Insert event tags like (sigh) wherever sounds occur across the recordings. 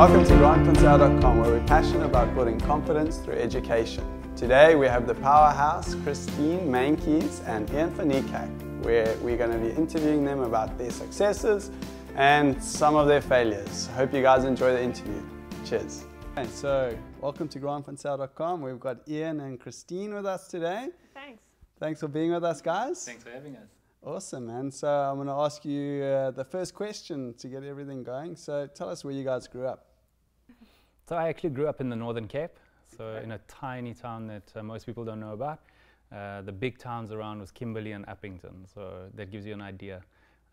Welcome to grantvanzyl.com where we're passionate about building confidence through education. Today we have the powerhouse Christine Meintjes and Iaan van Niekerk where we're going to be interviewing them about their successes and some of their failures. Hope you guys enjoy the interview. Cheers. Okay, so welcome to grantvanzyl.com. We've got Iaan and Christine with us today. Thanks. Thanks for being with us guys. Thanks for having us. Awesome, man. So I'm going to ask you uh, the first question to get everything going. So tell us where you guys grew up. So I actually grew up in the Northern Cape, so okay. in a tiny town that uh, most people don't know about. Uh, the big towns around was Kimberley and Upington, so that gives you an idea.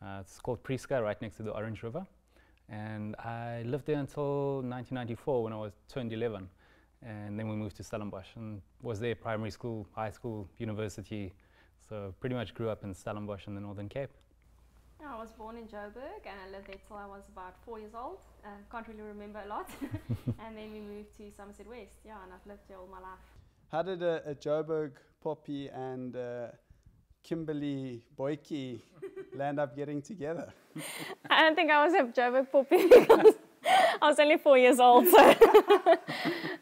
Uh, it's called Prieska, right next to the Orange River. And I lived there until 1994 when I was turned 11. And then we moved to Stellenbosch and was there primary school, high school, university. So pretty much grew up in Stellenbosch in the Northern Cape. I was born in Joburg and I lived there till I was about four years old. Uh, can't really remember a lot. (laughs) (laughs) and then we moved to Somerset West. Yeah, and I've lived here all my life. How did a, a Joburg Poppy and uh, Kimberley Boykie (laughs) land up getting together? I don't think I was a Joburg Poppy because I was only four years old. So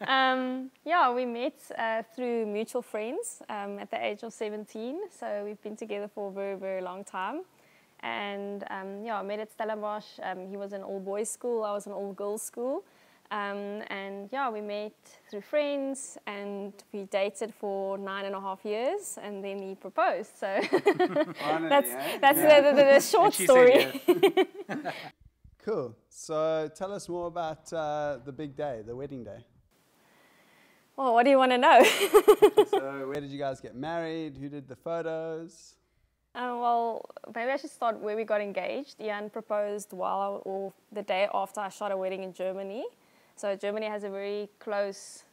um, yeah, we met uh, through mutual friends um, at the age of 17. So we've been together for a very, very long time. And um, yeah, I met at Stellenbosch. Um, he was an all boys school, I was an all girls school. Um, and yeah, we met through friends and we dated for nine and a half years and then he proposed. So (laughs) that's, eh? that's yeah. the, the, the, (laughs) short story. (laughs) cool. So tell us more about uh, the big day, the wedding day. Well, what do you want to know? so where did you guys get married? Who did the photos? Uh, well, maybe I should start where we got engaged. Iaan proposed while I, or the day after I shot a wedding in Germany. So Germany has a very close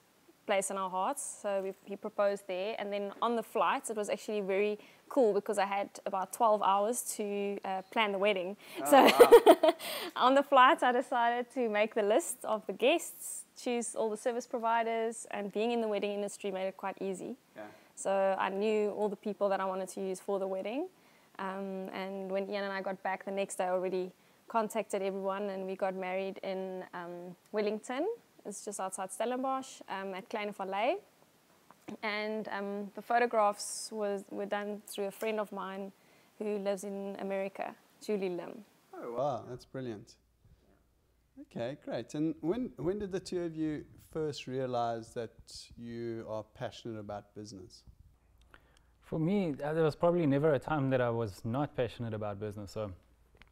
place in our hearts. So we, he proposed there, and then on the flights, it was actually very cool because I had about 12 hours to uh, plan the wedding. Oh, so wow. (laughs) on the flights, I decided to make the list of the guests, choose all the service providers, and being in the wedding industry made it quite easy. Yeah. So I knew all the people that I wanted to use for the wedding. Um, and when Iaan and I got back the next day, I already contacted everyone and we got married in um, Wellington. It's just outside Stellenbosch um, at Kleine Vallei. And um, the photographs was, were done through a friend of mine who lives in America, Julie Lim. Oh, wow, that's brilliant. Okay, great. And when, when did the two of you first realize that you are passionate about business? For me, uh, there was probably never a time that I was not passionate about business. So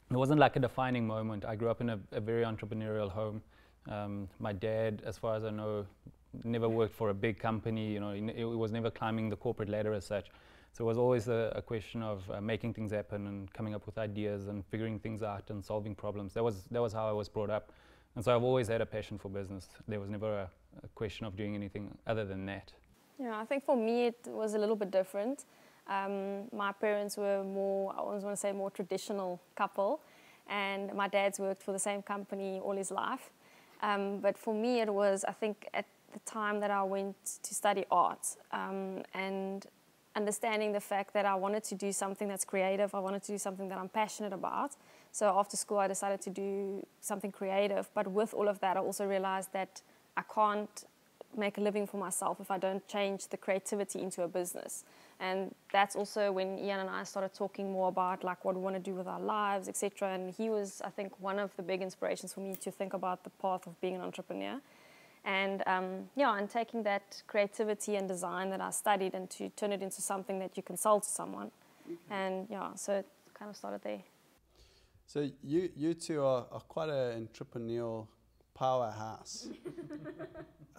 it wasn't like a defining moment. I grew up in a, a very entrepreneurial home. Um, my dad, as far as I know, never worked for a big company. You know, it was never climbing the corporate ladder as such. So it was always a, a question of uh, making things happen and coming up with ideas and figuring things out and solving problems. That was that was how I was brought up. And so I've always had a passion for business. There was never a, a question of doing anything other than that. Yeah, I think for me it was a little bit different. Um, my parents were more, I always want to say, more traditional couple, and my dad's worked for the same company all his life. Um, but for me, it was, I think, at the time that I went to study art um, and understanding the fact that I wanted to do something that's creative, I wanted to do something that I'm passionate about. So after school, I decided to do something creative. But with all of that, I also realized that I can't make a living for myself if I don't change the creativity into a business. And that's also when Iaan and I started talking more about like what we want to do with our lives, etc. And he was, I think, one of the big inspirations for me to think about the path of being an entrepreneur. And um, yeah, and taking that creativity and design that I studied and to turn it into something that you can sell to someone. Okay. And yeah, so it kind of started there. So you you two are, are quite an entrepreneurial powerhouse. (laughs)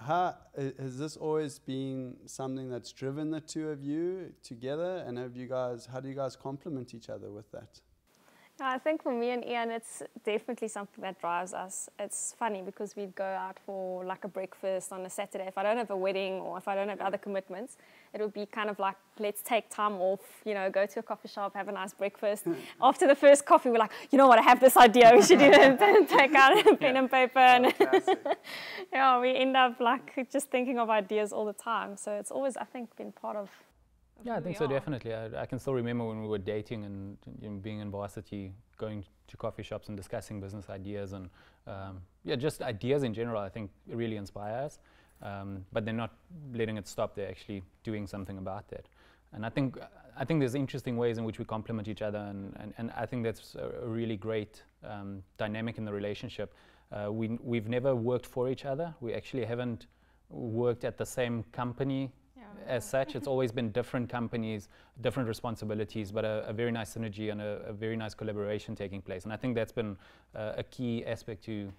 How, has this always been something that's driven the two of you together? And have you guys, how do you guys complement each other with that? I think for me and Iaan, it's definitely something that drives us. It's funny because we'd go out for like a breakfast on a Saturday. If I don't have a wedding or if I don't have mm. other commitments, it would be kind of like, let's take time off, you know, go to a coffee shop, have a nice breakfast. (laughs) After the first coffee, we're like, you know what, I have this idea, we should do (laughs) it. take out a pen yeah. and paper. And oh, (laughs) yeah, we end up like just thinking of ideas all the time. So it's always, I think, been part of yeah, I think so, are. definitely. I, I, can still remember when we were dating and you know, being in varsity, going to coffee shops and discussing business ideas and um, yeah, just ideas in general. I think really inspire us, um, but they're not letting it stop. They're actually doing something about that. And I think I think there's interesting ways in which we complement each other, and, and, and I think that's a, a really great um, dynamic in the relationship. Uh, we we've never worked for each other. We actually haven't worked at the same company as such. It's always been different companies, different responsibilities, but a, a very nice synergy and a, a, very nice collaboration taking place. And I think that's been uh, a key aspect to,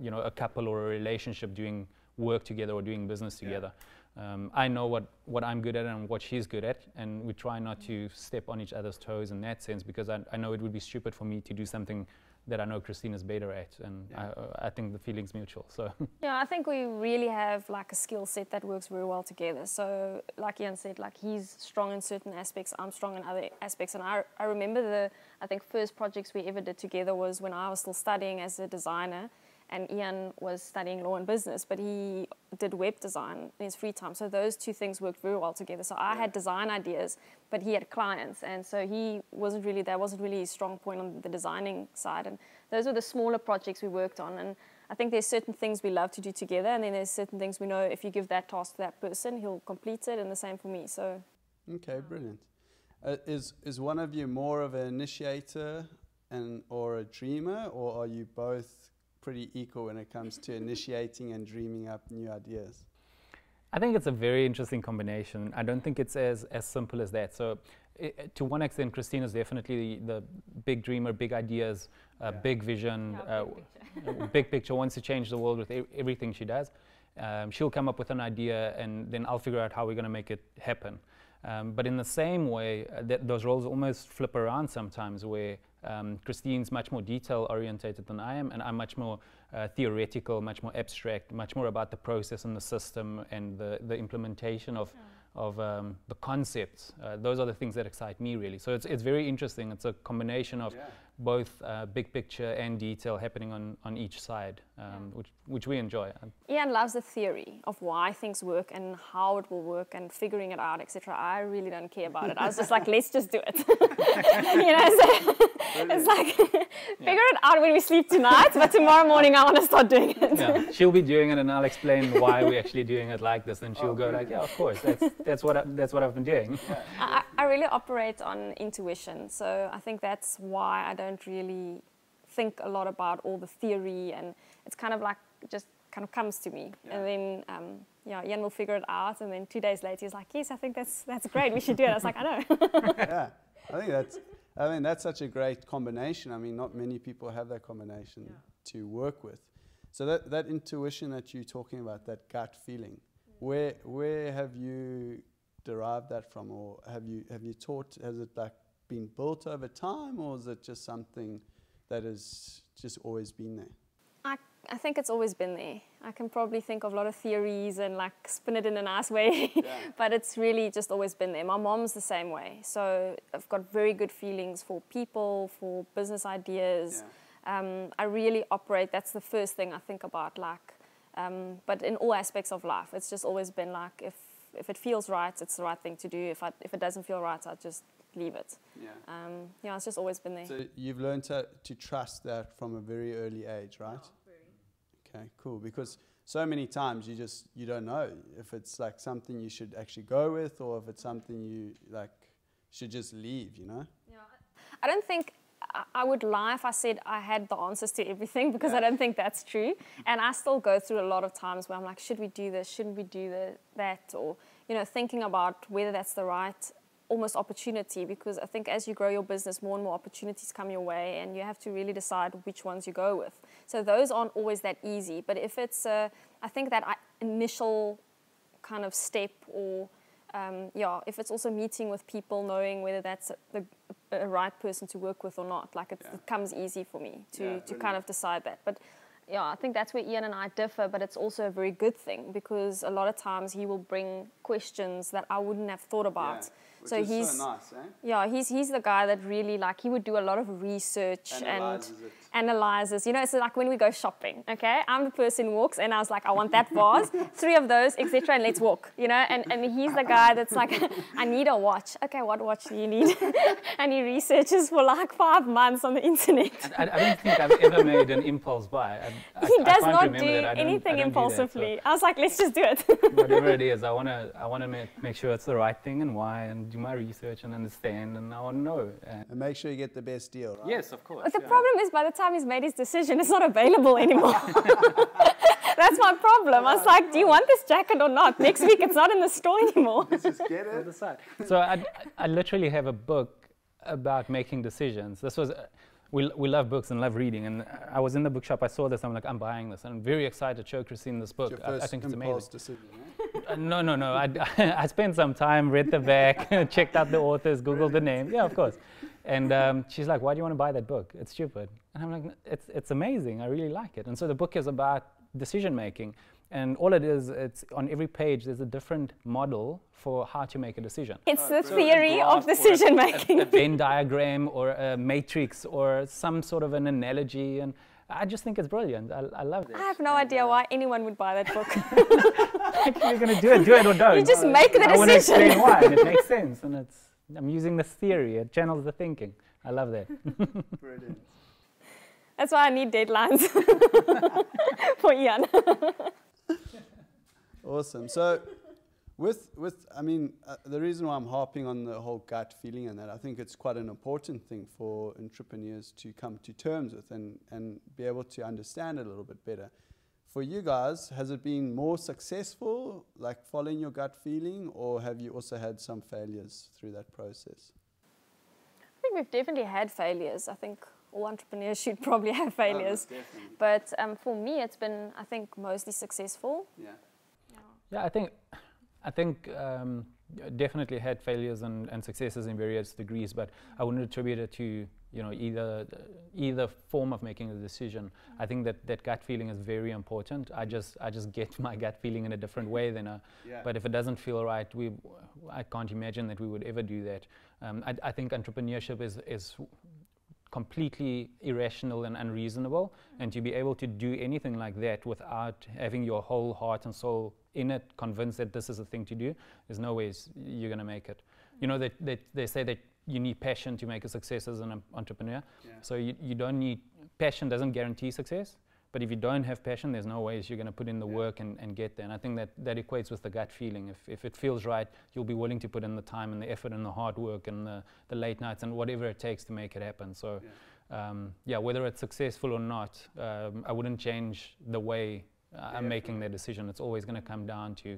you know, a couple or a relationship doing work together or doing business together. Yeah. Um, I know what, what I'm good at and what she's good at, and we try not to step on each other's toes in that sense because I, I know it would be stupid for me to do something that I know Christine is better at, and yeah. I, I, think the feeling's mutual. So (laughs) yeah, I think we really have like a skill set that works very well together. So like Iaan said, like he's strong in certain aspects, I'm strong in other aspects, and I I remember the I think first projects we ever did together was when I was still studying as a designer, and Iaan was studying law and business, but he did web design in his free time. So those two things worked very well together. So I yeah. had design ideas, but he had clients, and so he wasn't really there wasn't really a strong point on the designing side. And those were the smaller projects we worked on. And I think there's certain things we love to do together, and then there's certain things we know if you give that task to that person, he'll complete it, and the same for me. So okay, brilliant. Uh, is is one of you more of an initiator and or a dreamer, or are you both pretty equal when it comes to initiating and dreaming up new ideas? I think it's a very interesting combination. I don't think it's as, as simple as that. So, it, to one extent, Christine is definitely the, the big dreamer, big ideas, uh, yeah. big vision, yeah, uh, big, picture. big, picture. wants to change the world with e everything she does. Um, she'll come up with an idea, and then I'll figure out how we're going to make it happen. Um, but in the same way, uh, th those roles almost flip around sometimes, where um, Christine's much more detail orientated than I am, and I'm much more uh, theoretical, much more abstract, much more about the process and the system and the, the implementation of, yeah. of um, the concepts. Uh, those are the things that excite me really. So it's, it's very interesting. It's a combination of yeah both uh, big picture and detail happening on, on each side, um, yeah. which, which we enjoy. Iaan loves the theory of why things work and how it will work and figuring it out, etc. I really don't care about it. I was just like, let's just do it. (laughs) you know, so it's like (laughs) figure yeah. it out when we sleep tonight, but tomorrow morning I want to start doing it. yeah. She'll be doing it, and I'll explain why we're actually doing it like this, and she'll oh, go like, yeah, of course, that's that's what I, that's what I've been doing. I, I really operate on intuition, so I think that's why I don't don't really think a lot about all the theory, and it's kind of like just kind of comes to me, yeah. and then um, yeah, Iaan will figure it out, and then two days later he's like, yes, I think that's that's great, we should do it. I was like, I know. (laughs) (laughs) yeah, I think that's. I mean, that's such a great combination. I mean, not many people have that combination yeah. to work with. So that, that intuition that you're talking about, that gut feeling, where where have you derived that from, or have you have you taught? Has it like been built over time, or is it just something that has just always been there? I, I think it's always been there. I can probably think of a lot of theories and like spin it in a nice way, yeah. (laughs) but it's really just always been there. My mom's the same way. So I've got very good feelings for people, for business ideas. Yeah. Um, I really operate, that's the first thing I think about. Like, um, but in all aspects of life, it's just always been like if, if it feels right, it's the right thing to do. If, I, if it doesn't feel right, I just leave it. Yeah. Um, yeah, it's just always been there. So you've learned to, to trust that from a very early age, right? Oh, okay, cool. Because so many times you just you don't know if it's like something you should actually go with or if it's something you like should just leave. You know. Yeah, I don't think. I would lie if I said I had the answers to everything (laughs) because yeah. I don't think that's true. And I still go through a lot of times where I'm like, should we do this? Shouldn't we do the, that? Or, you know, thinking about whether that's the right almost opportunity because I think as you grow your business, more and more opportunities come your way, and you have to really decide which ones you go with. So those aren't always that easy. But if it's, uh, I think that initial kind of step, or um, yeah, if it's also meeting with people, knowing whether that's the a right person to work with or not, like yeah. it comes easy for me to yeah, to kind of decide that. But yeah, I think that's where Iaan and I differ, but it's also a very good thing because a lot of times he will bring questions that I wouldn't have thought about. Yeah which so he's so nice, eh? Yeah, he's he's the guy that really like he would do a lot of research Analyzes and it. analyzes. You know, it's like when we go shopping, okay? I'm the person who walks and I was like, I want that vase, (laughs) three of those, etc., and let's walk, you know? And, and he's the guy that's like, (laughs) I need a watch. Okay, what watch do you need? (laughs) and he researches for like five months on the internet. I, I don't think I've ever made an impulse buy. I, I, he does I not do I anything don't impulsively. I was like, let's just do it. whatever it is, I want to I wanna make, make sure it's the right thing and why and do my research and understand and I want to know. And And make sure you get the best deal, right? yes, of course. But the yeah. problem is, by the time he's made his decision, it's not available anymore. (laughs) That's my problem. I was like, do you want this jacket or not? Next week, it's not in the store anymore. (laughs) Just get on it. the side. So I, I literally have a book about making decisions. This was, uh, we, we love books and love reading. And I was in the bookshop, I saw this, I'm like, I'm buying this. And I'm very excited to show Christine this book. I, I think it's amazing. decision, right? (laughs) Uh, no, no, no. I, (laughs) I spent some time, read the back, (laughs) checked out the authors, Googled the name. Yeah, of course. And um, she's like, why do you want to buy that book? It's stupid. And I'm like, it's, it's amazing. I really like it. And so the book is about decision making. And all it is, it's on every page, there's a different model for how to make a decision. It's the theory graph of decision (laughs) making. A Venn diagram or a matrix or some sort of an analogy. And I just think it's brilliant. I, I love it. I have no idea why anyone would buy that book. (laughs) You're going to do it, do it or don't. You just make the I want to explain why, and it (laughs) makes sense. And it's, I'm using this theory, it channels the thinking. I love that. Brilliant. That's why I need deadlines for Iaan. (laughs) Awesome. So, with with I mean, uh, the reason why I'm harping on the whole gut feeling and that I think it's quite an important thing for entrepreneurs to come to terms with and and be able to understand it a little bit better. For you guys, has it been more successful, like following your gut feeling, or have you also had some failures through that process? I think we've definitely had failures. I think all entrepreneurs should probably (laughs) have failures. definitely. But um, for me, it's been, I think, mostly successful. Yeah. Yeah, I think, I think um, definitely had failures and, and successes in various degrees, but I wouldn't attribute it to you know either either form of making a decision. I think that that gut feeling is very important. I just I just get (laughs) my gut feeling in a different way than a. Yeah. But if it doesn't feel right, we I can't imagine that we would ever do that. Um, I, I think entrepreneurship is is completely irrational and unreasonable and to be able to do anything like that without having your whole heart and soul in it convinced that this is a thing to do there's no ways you're going to make it. You know that they, they say that you need passion to make a success as an entrepreneur. Yeah. so you, you don't need passion doesn't guarantee success but if you don't have passion there's no ways you're going to put in the Yeah. work and, and get there. And i think that that equates with the gut feeling. If, if it feels right you'll be willing to put in the time and the effort and the hard work and the, the late nights and whatever it takes to make it happen. So um, yeah whether it's successful or not um, i wouldn't change the way uh, i'm making the decision. It's always going to come down to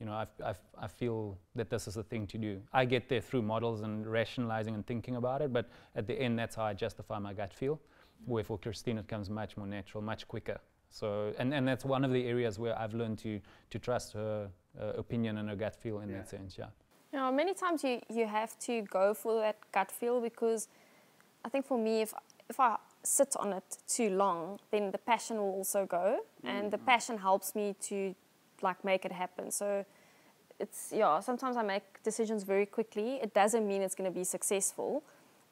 you know I've, I've, i feel that this is the thing to do. I get there through models and rationalizing and thinking about it but at the end that's how i justify my gut feel where for christine it comes much more natural much quicker so and, and that's one of the areas where i've learned to to trust her uh, opinion and her gut feel in Yeah. that sense yeah You know, many times you, you have to go for that gut feel because I think for me, if, if I sit on it too long, then the passion will also go. And the passion helps me to like make it happen. So it's, yeah, sometimes I make decisions very quickly. It doesn't mean it's going to be successful,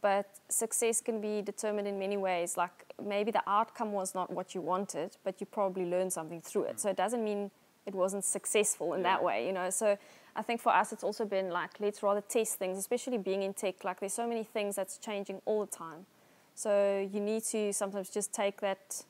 but success can be determined in many ways. Like maybe the outcome was not what you wanted, but you probably learned something through it. So it doesn't mean it wasn't successful in that way, you know. So I think for us, it's also been like let's rather test things, especially being in tech. Like there's so many things that's changing all the time. So you need to sometimes just take that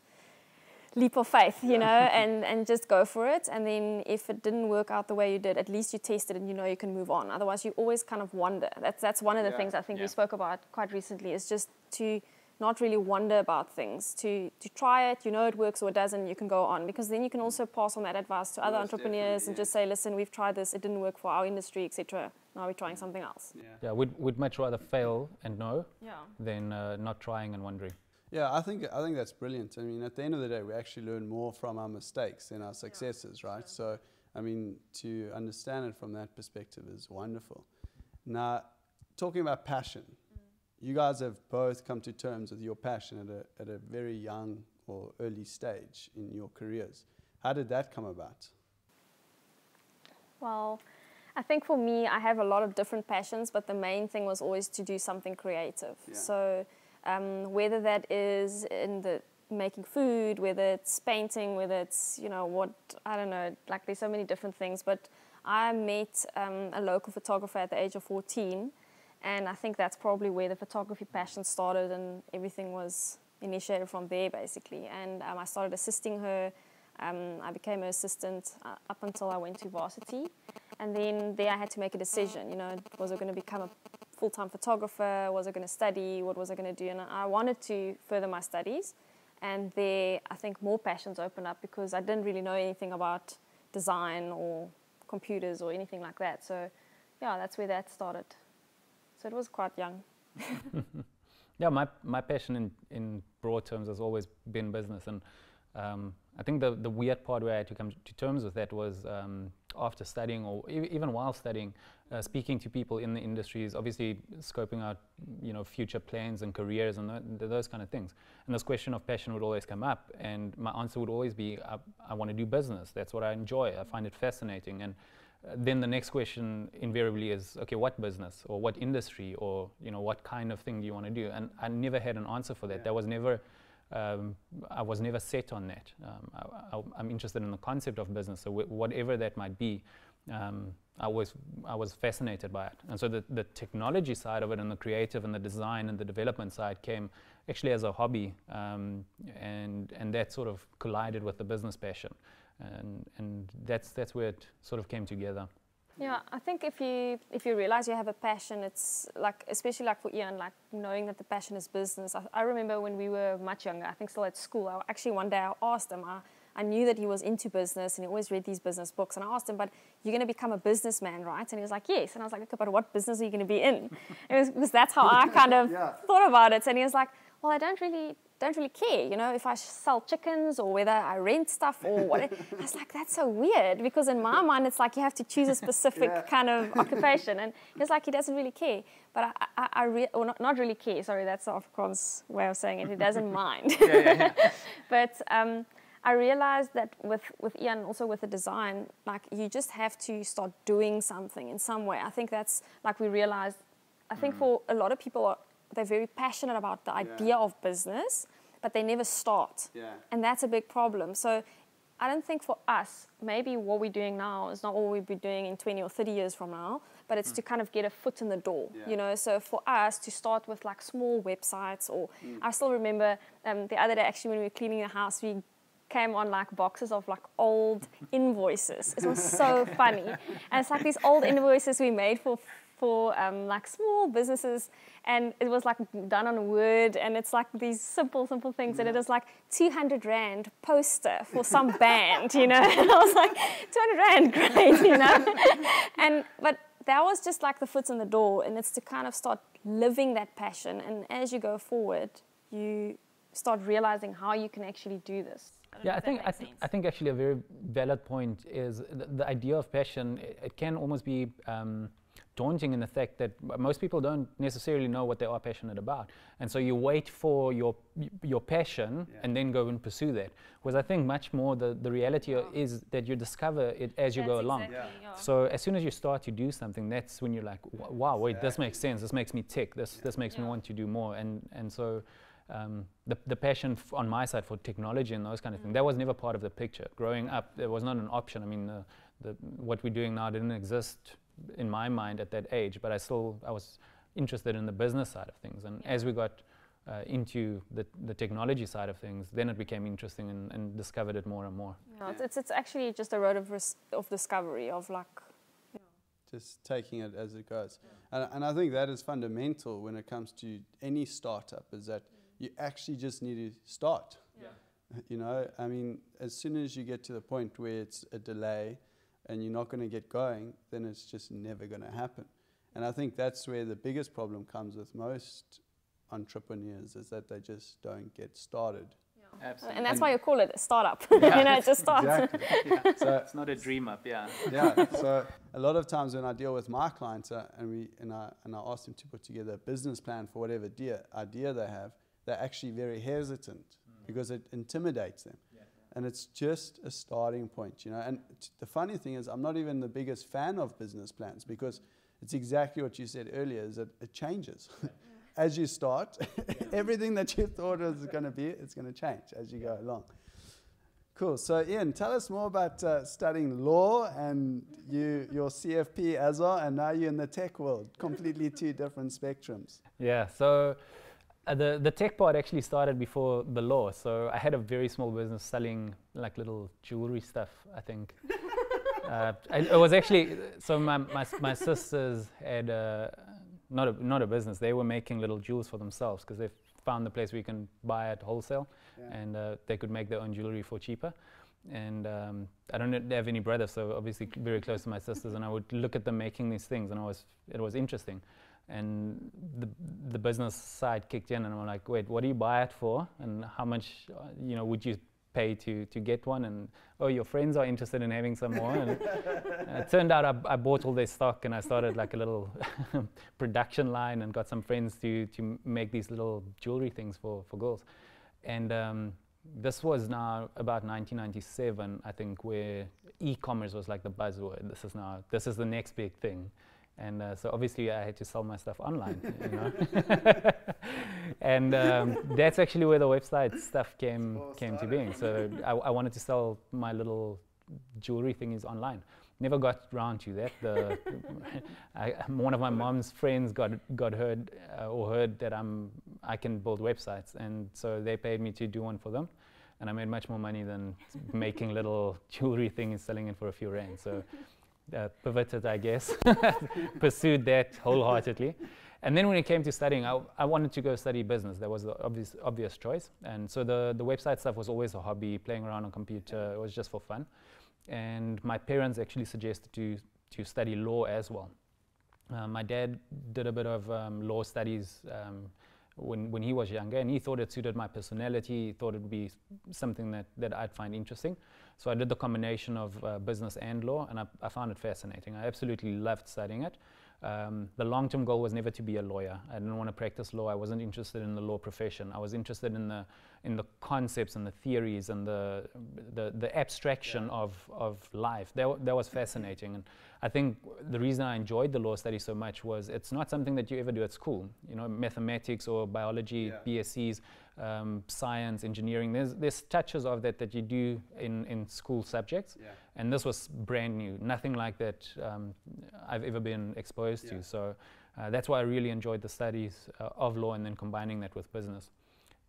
leap of faith, you know, (laughs) and, and just go for it. And then if it didn't work out the way you did, at least you tested and you know you can move on. Otherwise, you always kind of wonder. That's, that's one of the Yeah. things I think Yeah. we spoke about quite recently is just to not really wonder about things, to, to try it, you know it works or it doesn't, you can go on. Because then you can also pass on that advice to other Most entrepreneurs definitely, and just say, listen, we've tried this, it didn't work for our industry, etc. Now we're trying something else. Yeah. yeah we'd, we'd much rather fail and know Yeah. than uh, not trying and wondering Yeah, I think I think that's brilliant. I mean, at the end of the day, we actually learn more from our mistakes than our successes, right? So, I mean, to understand it from that perspective is wonderful. Now, talking about passion, mm. you guys have both come to terms with your passion at a at a very young or early stage in your careers. How did that come about? Well, I think for me, I have a lot of different passions, but the main thing was always to do something creative. Yeah. So Um, whether that is in the making food, whether it's painting, whether it's, you know, what, I don't know, like there's so many different things. But I met um, a local photographer at the age of 14, and I think that's probably where the photography passion started, and everything was initiated from there basically. And um, I started assisting her. Um, I became her assistant uh, up until I went to varsity, and then there I had to make a decision. You know, was I going to become a full-time photographer? Was I going to study? What was I going to do? And I wanted to further my studies, and there I think more passions opened up because I didn't really know anything about design or computers or anything like that. So, yeah, that's where that started. So it was quite young. (laughs) yeah, my, my passion in, in broad terms has always been business. And um, I think the, the weird part where I had to come to terms with that was um, after studying or e even while studying, uh, speaking to people in the industries, obviously scoping out, you know, future plans and careers and th those kind of things. And this question of passion would always come up, and my answer would always be, I, I want to do business. That's what I enjoy. I find it fascinating. And uh, then the next question invariably is, okay, what business or what industry or you know what kind of thing do you want to do? And I never had an answer for that. Yeah. There was never um, I was never set on that. Um, I, am interested in the concept of business, so whatever that might be, um, I was I was fascinated by it. And so the, the technology side of it, and the creative and the design and the development side came actually as a hobby, um, and and that sort of collided with the business passion, and and that's that's where it sort of came together. Yeah, I think if you if you realize you have a passion, it's like especially like for Iaan, like knowing that the passion is business. I, I remember when we were much younger, I think still at school. I, actually one day I asked him. I, I knew that he was into business and he always read these business books. And I asked him, "But you're going to become a businessman, right?" And he was like, "Yes." And I was like, "Okay, but what business are you going to be in?" (laughs) because that's how (laughs) I kind of yeah. thought about it. And he was like, "Well, I don't really don't really care, you know, if I sell chickens or whether I rent stuff or what. (laughs) I was like, that's so weird because in my mind it's like you have to choose a specific yeah. kind of (laughs) occupation, and he's like he doesn't really care. But I, I, I re- or not, not really care. Sorry, that's the Afrikaans way of saying it. He doesn't (laughs) mind. yeah, yeah, yeah. but um, I realized that with with Iaan, also with the design, like you just have to start doing something in some way. I think that's like we realized. I think mm. for a lot of people, they're very passionate about the idea yeah. of business, but they never start. Yeah. And that's a big problem. So I don't think for us, maybe what we're doing now is not what we'll be doing in 20 or 30 years from now, but it's mm. to kind of get a foot in the door, yeah. you know. So for us to start with like small websites, or mm. I still remember um, the other day actually when we were cleaning the house, we came on like boxes of like old (laughs) invoices. It was so (laughs) funny, and it's like these old invoices we made for for um, like small businesses and it was like done on wood and it's like these simple simple things yeah. and it was like 200 rand poster for some (laughs) band you know (laughs) and i was like 200 rand (laughs) great you know and but that was just like the foot in the door and it's to kind of start living that passion and as you go forward you start realizing how you can actually do this yeah, I think I, th- I, think actually a very valid point is the, the idea of passion. It, it can almost be um, daunting in the fact that most people don't necessarily know what they are passionate about. And so you wait for your your passion yeah. and then go and pursue that. Whereas I think much more the, the reality yeah. is that you discover it as you that's go along. Exactly, yeah. So as soon as you start to do something, that's when you're like, wow, wait, exactly. this makes sense. This makes me tick. This this makes me want to do more. And and so um, the, the passion on my side for technology and those kind of mm. things, that was never part of the picture. Growing up, it was not an option. I mean, the, the, what we're doing now didn't exist in my mind at that age, but I still I was interested in the business side of things. And yeah. as we got uh, into the, the technology side of things, then it became interesting and, and discovered it more and more. Yeah, yeah. It's, it's actually just a road of, of discovery, of like, just taking it as it goes. And, and I think that is fundamental when it comes to any startup, is that you actually just need to start. You know, I mean, as soon as you get to the point where it's a delay, and you're not going to get going, then it's just never going to happen. And I think that's where the biggest problem comes with most entrepreneurs is that they just don't get started. Yeah. Absolutely. And that's and why you call it a startup. (laughs) Yeah, (laughs) you know, it just starts. Exactly. (laughs) yeah. So it's not a dream up, yeah. Yeah. So a lot of times when I deal with my clients uh, and we and I and I ask them to put together a business plan for whatever idea, idea they have, they're actually very hesitant mm. because it intimidates them and it's just a starting point, you know. And the funny thing is, I'm not even the biggest fan of business plans because it's exactly what you said earlier: is that it changes. (laughs) as you start, (laughs) everything that you thought was going to be, it's going to change as you go along. Cool. So, Iaan, tell us more about uh, studying law and you, your CFP as well, and now you're in the tech world. Completely two different spectrums. Yeah. So, uh, the the tech part actually started before the law. So, I had a very small business selling like little jewelry stuff. I think. (laughs) uh, it was actually so my my, my sisters had uh, not a not a business. They were making little jewels for themselves because they found the place where you can buy at wholesale, yeah. and uh, they could make their own jewelry for cheaper. And um, I don't have any brothers, so obviously very close to my sisters. And I would look at them making these things, and I was it was interesting. And the the business side kicked in, and I'm like, wait, what do you buy it for, and how much, uh, you know, would you pay to, to get one? And oh your friends are interested in having some more. And it turned out I, I, bought all their stock and I started like a little (laughs) production line and got some friends to, to make these little jewelry things for, for girls. And um, this was now about 1997 I think where e-commerce was like the buzzword. This is now this is the next big thing and uh, so obviously I had to sell my stuff online, you know. (laughs) (laughs) and um, that's actually where the website stuff came came to being. So (laughs) I, I, wanted to sell my little jewelry things online. Never got around to that. The I, one of my mom's friends got got heard uh, or heard that I'm I can build websites, and so they paid me to do one for them and I made much more money than making little jewelry things and selling it for a few rand. So uh, pivoted, I guess, (laughs) pursued that wholeheartedly. And then when it came to studying, I, I, wanted to go study business. That was the obvious, obvious choice. And so the, the website stuff was always a hobby, playing around on computer. It was just for fun. And my parents actually suggested to, to study law as well. Uh, my dad did a bit of um, law studies um, when, when he was younger, and he thought it suited my personality. He thought it would be something that, that I'd find interesting. So I did the combination of uh, business and law, and I, I, found it fascinating. I absolutely loved studying it. Um, the long term goal was never to be a lawyer. I didn't want to practice law. I wasn't interested in the law profession. I was interested in the, in the concepts and the theories and the, the, the abstraction yeah. of, of life. That, that was fascinating. And I think the reason I enjoyed the law study so much was it's not something that you ever do at school. You know, mathematics or biology, yeah. BSCs, um, science, engineering. There's, there's touches of that that you do in, in school subjects. Yeah. And this was brand new, nothing like that um, I've ever been exposed yeah. to. So uh, that's why I really enjoyed the studies uh, of law and then combining that with business.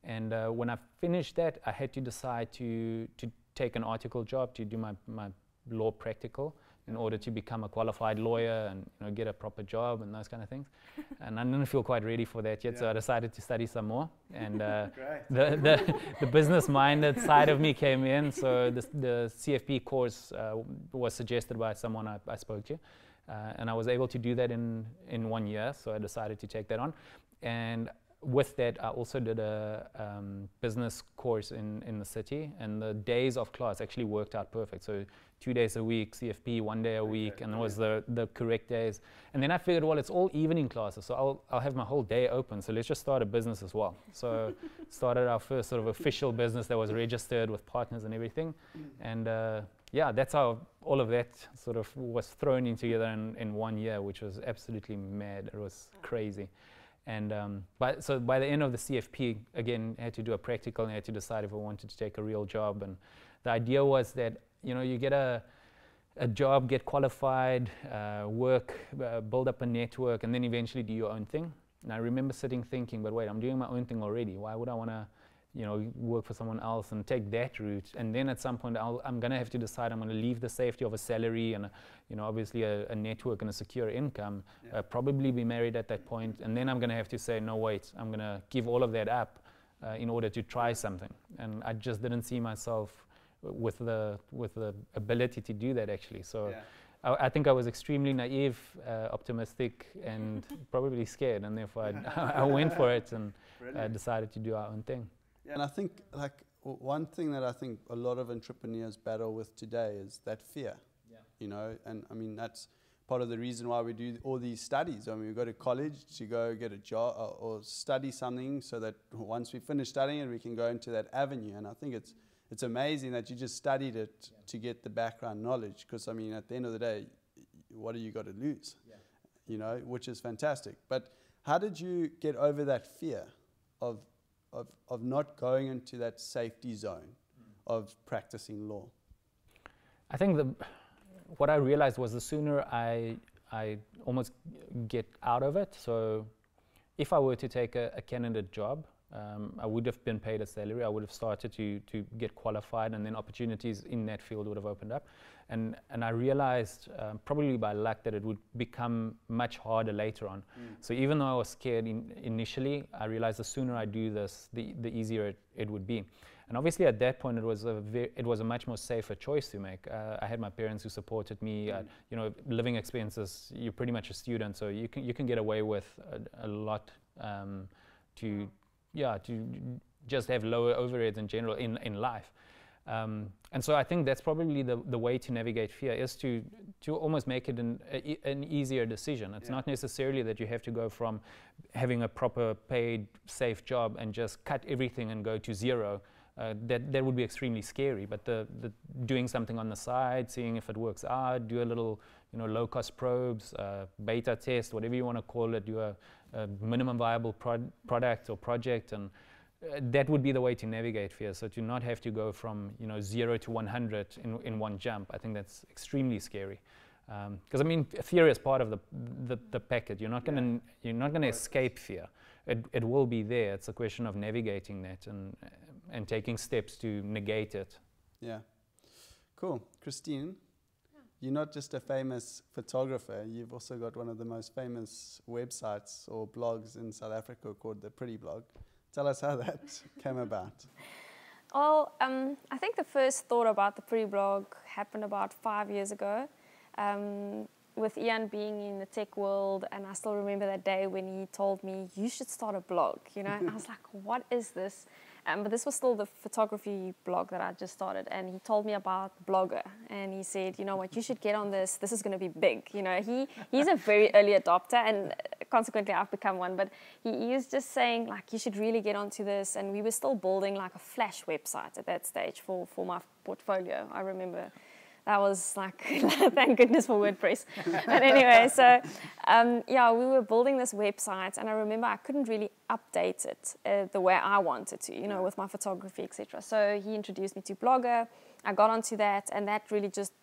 And uh, when I finished that, I had to decide to, to take an article job to do my, my law practical in order to become a qualified lawyer and you know, get a proper job and those kind of things. (laughs) and I didn't feel quite ready for that yet, yeah. so I decided to study some more. And uh, (laughs) the, the, the business-minded side of me came in, so the, the CFP course uh, was suggested by someone I, I spoke to. Uh, and I was able to do that in, in one year, so I decided to take that on. And with that, I also did a um, business course in, in the city, and the days of class actually worked out perfect. So two days a week, CFP, one day a week, and it was the, the correct days. And then I figured, well, it's all evening classes, so I'll, I'll have my whole day open. So let's just start a business as well. So (laughs) started our first sort of official business that was registered with partners and everything. And uh, yeah, that's how all of that sort of was thrown in together in, in one year, which was absolutely mad. It was crazy. And um, by, so by the end of the CFP, again, I had to do a practical and I had to decide if I wanted to take a real job. And the idea was that you know, you get a, a job, get qualified, uh, work, uh, build up a network, and then eventually do your own thing. And I remember sitting thinking, but wait, I'm doing my own thing already. Why would I want to, you know, work for someone else and take that route? And then at some point, i am going to have to decide I'm going to leave the safety of a salary and, a, you know, obviously a, a, network and a secure income, yeah. uh, probably be married at that point, and then I'm going to have to say, no, wait, I'm going to give all of that up uh, in order to try something. And I just didn't see myself with the with the ability to do that actually. So. Yeah. I, I, think I was extremely naive, uh, optimistic, and (laughs) probably scared, and therefore I, (laughs) (laughs) I went for it and uh, decided to do our own thing. Yeah, and I think like one thing that I think a lot of entrepreneurs battle with today is that fear. Yeah. You know, and I mean that's part of the reason why we do all these studies. I mean, we go to college to go get a job or, uh, or study something so that once we finish studying it, we can go into that avenue. And I think it's it's amazing that you just studied it yeah. to get the background knowledge. Because I mean, at the end of the day, what do you got to lose? Yeah. You know, which is fantastic. But How did you get over that fear of, of, of not going into that safety zone of practicing law? I think the, what I realized was the sooner I, I almost get out of it. So if I were to take a, a candidate job, um, I would have been paid a salary. I would have started to, to get qualified, and then opportunities in that field would have opened up. And, and I realized, um, probably by luck, that it would become much harder later on. Mm. So even though I was scared in, initially, I realized the sooner I do this, the, the easier it, it would be. And obviously, at that point, it was a it was a much more safer choice to make. Uh, I had my parents who supported me. Mm. Uh, you know, living expenses. You're pretty much a student, so you can you can get away with a, a lot um, to yeah, to just have lower overheads in general in, in life. Um, and so I think that's probably the, the way to navigate fear is to, to almost make it an, a, an easier decision. It's yeah. not necessarily that you have to go from having a proper paid, safe job and just cut everything and go to zero. Uh, that, that would be extremely scary. But the, the doing something on the side, seeing if it works out, do a little you know, low cost probes, uh, beta test, whatever you want to call it, do a, a minimum viable prod product or project, and uh, that would be the way to navigate fear. So to not have to go from you know zero to 100 in, in one jump, I think that's extremely scary. Because um, I mean, fear is part of the the, the packet. You're not going to you're not going to escape fear. It, it will be there. It's a question of navigating that and and taking steps to negate it. Yeah. Cool, Christine. You're not just a famous photographer, you've also got one of the most famous websites or blogs in South Africa called the Pretty Blog. Tell us how that (laughs) came about. Well, um, I think the first thought about the Pretty Blog happened about five years ago. Um, with Iaan being in the tech world, and I still remember that day when he told me, You should start a blog. You know, and I was (laughs) like, What is this? Um, but this was still the photography blog that I just started, and he told me about Blogger, and he said, you know what, you should get on this. This is going to be big. You know, he he's a very early adopter, and consequently, I've become one. But he he was just saying like, you should really get onto this. And we were still building like a flash website at that stage for for my portfolio. I remember that was like (laughs) thank goodness for WordPress. but anyway, so um, yeah, we were building this website, and I remember I couldn't really update it uh, the way I wanted to, you know, with my photography, etc. So he introduced me to Blogger. I got onto that, and that really just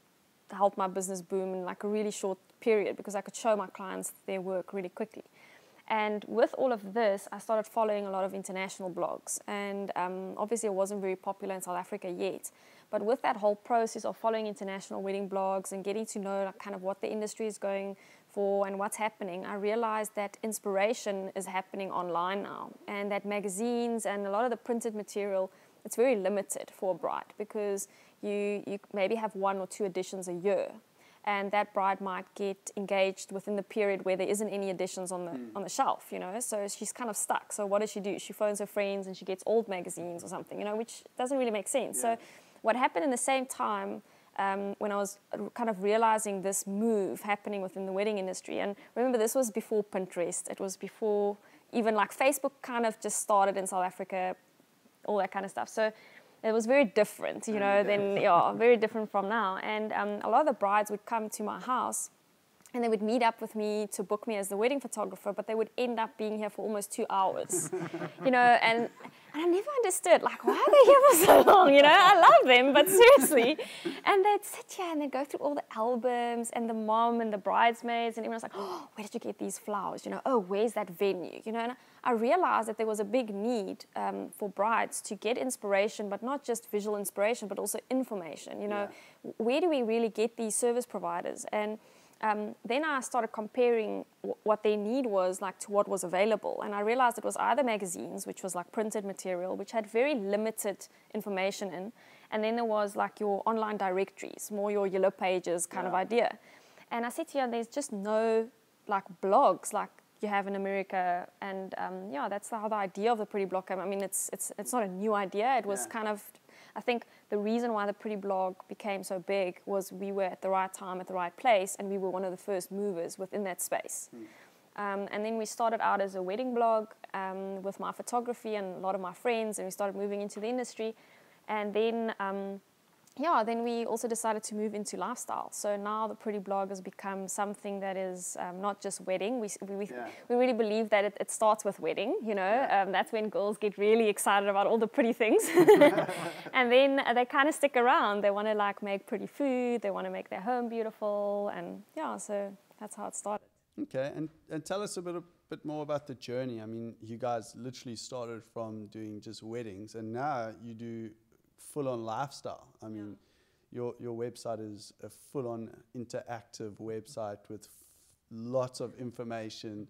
helped my business boom in like a really short period because I could show my clients their work really quickly. And with all of this, I started following a lot of international blogs. And um, obviously, it wasn't very popular in South Africa yet. But with that whole process of following international wedding blogs and getting to know like, kind of what the industry is going for and what's happening, I realized that inspiration is happening online now, and that magazines and a lot of the printed material it's very limited for a bride because you you maybe have one or two editions a year and that bride might get engaged within the period where there isn't any additions on the mm. on the shelf, you know. So she's kind of stuck. So what does she do? She phones her friends and she gets old magazines or something, you know, which doesn't really make sense. Yeah. So what happened in the same time um, when I was kind of realizing this move happening within the wedding industry, and remember this was before Pinterest, it was before even like Facebook kind of just started in South Africa, all that kind of stuff. So it was very different, you know, than yeah, (laughs) very different from now. And um, a lot of the brides would come to my house and they would meet up with me to book me as the wedding photographer, but they would end up being here for almost two hours, (laughs) you know, and, and I never understood, like, why are they here for so long, you know? I love them, but seriously. And they'd sit here and they'd go through all the albums and the mom and the bridesmaids, and everyone's like, oh, where did you get these flowers, you know? Oh, where's that venue, you know? And I realized that there was a big need um, for brides to get inspiration, but not just visual inspiration, but also information, you know? Yeah. Where do we really get these service providers? And um, then I started comparing w- what their need was like to what was available, and I realized it was either magazines, which was like printed material, which had very limited information in, and then there was like your online directories, more your yellow pages kind yeah. of idea. And I said to you, there's just no like blogs like you have in America, and um, yeah, that's how the idea of the Pretty Blog came. I mean, it's it's it's not a new idea. It was yeah. kind of, I think the reason why the Pretty Blog became so big was we were at the right time at the right place, and we were one of the first movers within that space. Mm. Um, and then we started out as a wedding blog um, with my photography and a lot of my friends, and we started moving into the industry. And then um, yeah, then we also decided to move into lifestyle. So now the Pretty Blog has become something that is um, not just wedding. We, we, yeah. we really believe that it, it, starts with wedding, you know. Yeah. Um, that's when girls get really excited about all the pretty things. (laughs) (laughs) and then they kind of stick around. They want to like make pretty food. They want to make their home beautiful. And yeah, so that's how it started. Okay, and, and tell us a bit, a bit more about the journey. I mean, you guys literally started from doing just weddings and now you do full on lifestyle. I mean, yeah. your, your website is a full on interactive website with lots of information.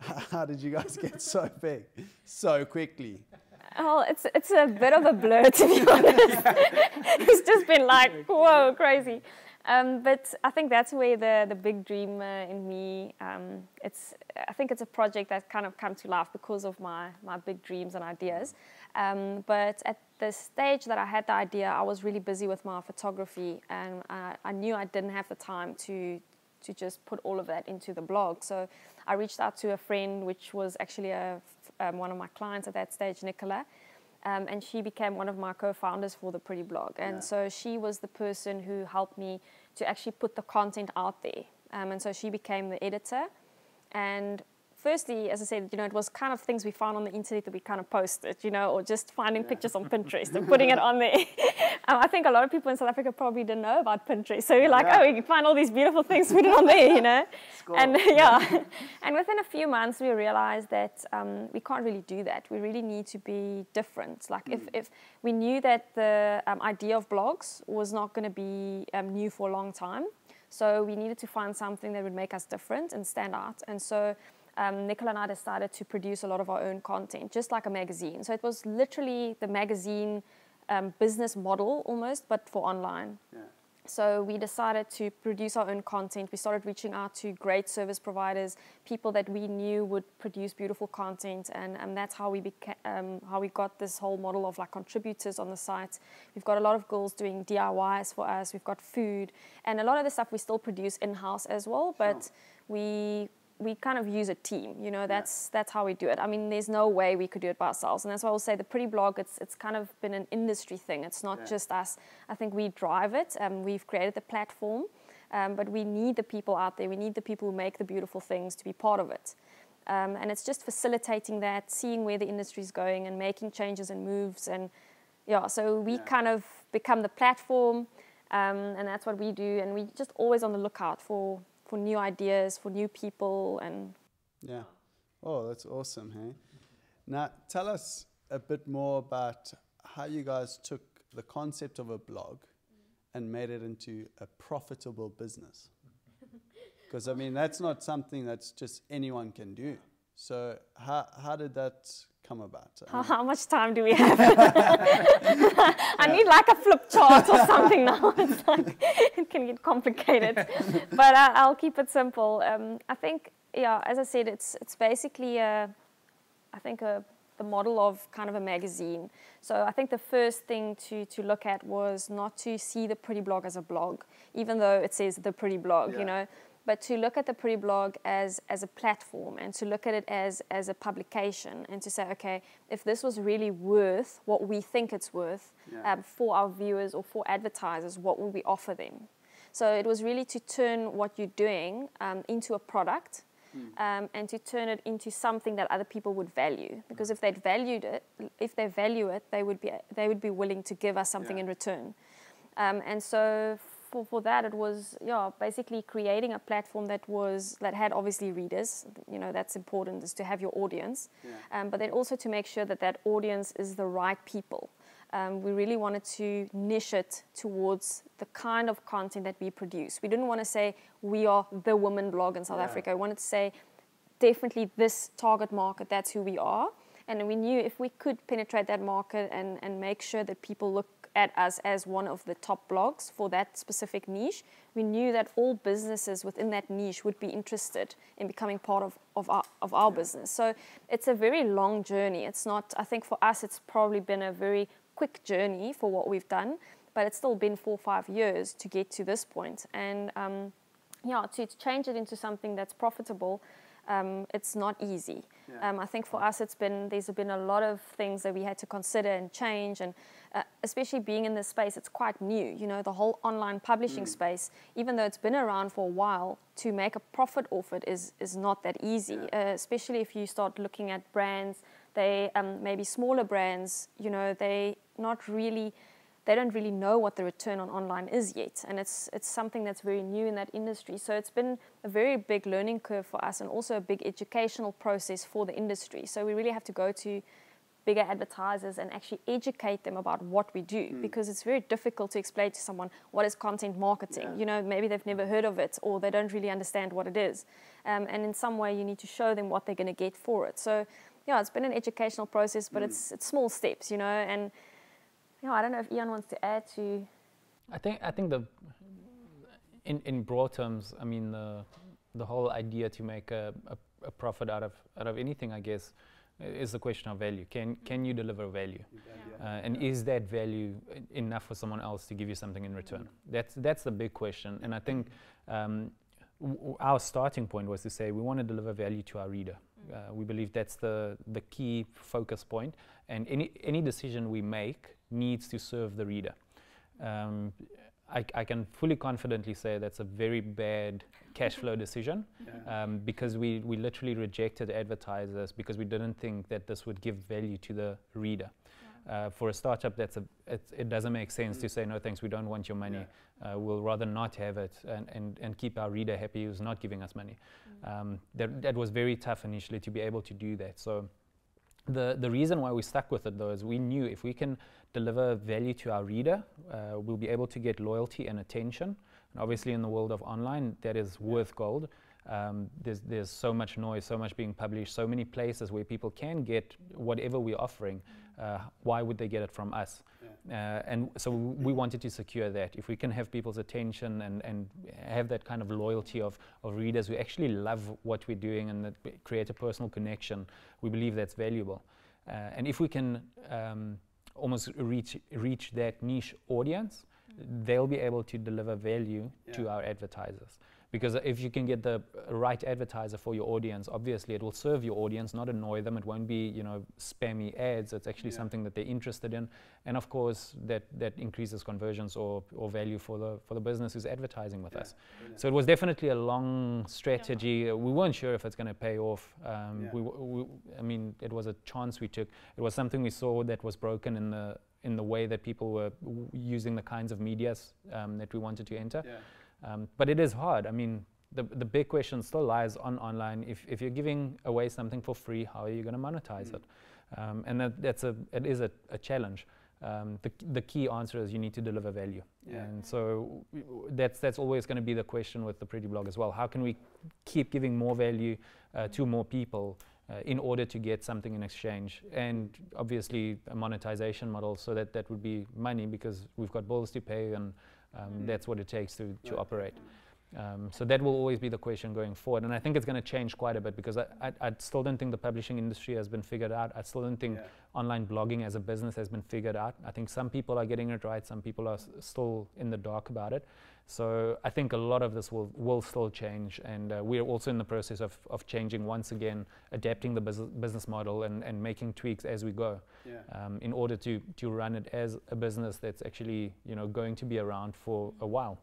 (laughs) How did you guys get so (laughs) big so quickly? Oh, it's it's a bit of a blur to be (laughs) honest. it's just been like whoa, crazy. Um, but I think that's where the, the big dream uh, in me, um, it's, I think it's a project that kind of come to life because of my, my big dreams and ideas. Um, but at the stage that I had the idea, I was really busy with my photography and uh, I knew I didn't have the time to, to just put all of that into the blog. So I reached out to a friend, which was actually a, um, one of my clients at that stage, Nicola. Um, and she became one of my co-founders for the Pretty Blog. And yeah. so she was the person who helped me to actually put the content out there. Um, and so she became the editor. And firstly, as I said, you know, it was kind of things we found on the internet that we kind of posted, you know, or just finding yeah. pictures on (laughs) Pinterest and putting it on there. (laughs) um, I think a lot of people in South Africa probably didn't know about Pinterest. So we're like, yeah. oh, you can find all these beautiful things, put it on there, you know. (laughs) and yeah, and within a few months, we realized that um, we can't really do that. We really need to be different. Like mm. if, if we knew that the um, idea of blogs was not going to be um, new for a long time, so we needed to find something that would make us different and stand out. And so um, Nicola and I decided to produce a lot of our own content, just like a magazine. So it was literally the magazine um, business model almost, but for online. Yeah. So we decided to produce our own content. We started reaching out to great service providers, people that we knew would produce beautiful content, and, and that's how we um, how we got this whole model of like contributors on the site. We've got a lot of girls doing DIYs for us. We've got food, and a lot of the stuff we still produce in house as well. But sure. we we kind of use a team. You know, that's yeah. that's how we do it. I mean, there's no way we could do it by ourselves, and that's why I will say the Pretty Blog. It's it's kind of been an industry thing. It's not yeah. just us. I think we drive it. Um, we've created the platform, um, but we need the people out there. We need the people who make the beautiful things to be part of it. Um, and it's just facilitating that, seeing where the industry is going, and making changes and moves. And yeah, so we yeah. kind of become the platform, um, and that's what we do. And we're just always on the lookout for for new ideas, for new people, and yeah. Oh, that's awesome, hey. Now, tell us a bit more about how you guys took the concept of a blog and made it into a profitable business. (laughs) Because I mean, that's not something that's just anyone can do. So, how how did that come about? How, how much time do we have? (laughs) I need like a flip chart or something now. (laughs) It's like, it can get complicated. (laughs) but uh, I'll keep it simple. Um, I think, yeah, as I said, it's, it's basically, a, I think, a, the model of kind of a magazine. So I think the first thing to, to look at was not to see the pretty blog as a blog, even though it says the pretty blog, yeah. you know but to look at the Pretty Blog as, as a platform and to look at it as, as a publication and to say, okay, if this was really worth what we think it's worth yeah. um, for our viewers or for advertisers, what would we offer them? So it was really to turn what you're doing um, into a product mm. um, and to turn it into something that other people would value. Because if they'd valued it, if they value it, they would be, they would be willing to give us something yeah. in return. Um, and so for, for that it was yeah basically creating a platform that was that had obviously readers. You know that's important is to have your audience. Yeah. um, but then also to make sure that that audience is the right people. Um, we really wanted to niche it towards the kind of content that we produce. We didn't want to say we are the woman blog in south yeah. africa. We wanted to say definitely this target market that's who we are. And we knew if we could penetrate that market and, and make sure that people look at us as one of the top blogs for that specific niche, we knew that all businesses within that niche would be interested in becoming part of, of, our, of our business. So it's a very long journey. It's not, I think for us, it's probably been a very quick journey for what we've done, but it's still been four or five years to get to this point. And um, yeah, to, to change it into something that's profitable um, it's not easy. Yeah. Um, I think for us, it's been there's been a lot of things that we had to consider and change, and uh, especially being in this space, it's quite new. You know, the whole online publishing space, even though it's been around for a while, to make a profit off it is is not that easy. Yeah. Uh, especially if you start looking at brands, they um, maybe smaller brands. You know, they not really they don't really know what the return on online is yet. And it's, it's something that's very new in that industry. So it's been a very big learning curve for us and also a big educational process for the industry. So we really have to go to bigger advertisers and actually educate them about what we do because it's very difficult to explain to someone what is content marketing. Yeah. You know, maybe they've never heard of it or they don't really understand what it is. Um, and in some way, you need to show them what they're going to get for it. So, yeah, it's been an educational process, but it's, it's small steps, you know, and you know, I don't know if Iaan wants to add to. I think I think the in in broad terms, I mean the the whole idea to make a, a, a profit out of out of anything, I guess, is the question of value. Can can you deliver value, uh, and is that value enough for someone else to give you something in return? That's that's the big question, and I think. Um, w- w- our starting point was to say we want to deliver value to our reader. Uh, we believe that's the, the key focus point, and any, any decision we make needs to serve the reader. Um, I, I can fully confidently say that's a very bad cash flow decision Yeah. um, because we, we literally rejected advertisers because we didn't think that this would give value to the reader. Uh, for a startup, that's a, it's, it doesn't make sense to say, no thanks, we don't want your money. Uh, we'll rather not have it and, and, and keep our reader happy who's not giving us money. Um, that, that was very tough initially to be able to do that. So the, the reason why we stuck with it though is we knew if we can deliver value to our reader, uh, we'll be able to get loyalty and attention. And obviously, in the world of online, that is worth gold. Um, there's, there's so much noise, so much being published, so many places where people can get whatever we're offering. Uh, why would they get it from us? Uh, and so we wanted to secure that. If we can have people's attention and, and have that kind of loyalty of, of readers who actually love what we're doing and that create a personal connection, we believe that's valuable. Uh, and if we can um, almost reach, reach that niche audience, mm. they'll be able to deliver value to our advertisers. Because if you can get the right advertiser for your audience, obviously it will serve your audience, not annoy them. It won't be, you know, spammy ads. It's actually Yeah. something that they're interested in, and of course that that increases conversions or, or value for the for the business who's advertising with Yeah, us. brilliant. So it was definitely a long strategy. Uh, We weren't sure if it's going to pay off. Um, Yeah. we, w- we, I mean, it was a chance we took. It was something we saw that was broken in the in the way that people were w- using the kinds of medias um, that we wanted to enter. Um, but it is hard. I mean, the, the big question still lies on online. If, if you're giving away something for free, how are you going to monetize Mm. it? Um, and that, that's a, it is a, a challenge. Um, the, the key answer is you need to deliver value. Yeah. And so that's, that's always going to be the question with the Pretty Blog as well. How can we keep giving more value uh, to more people uh, in order to get something in exchange? And obviously a monetization model so that that would be money because we've got bills to pay and um, Mm. that's what it takes to, to operate. Um, so that will always be the question going forward, and I think it's going to change quite a bit because I, I, I still don't think the publishing industry has been figured out. I still don't think Yeah. online blogging as a business has been figured out. I think some people are getting it right, some people are s- still in the dark about it. So I think a lot of this will, will still change, and uh, we're also in the process of, of changing once again, adapting the bus- business model and, and making tweaks as we go Yeah. um, in order to, to run it as a business that's actually you know going to be around for a while.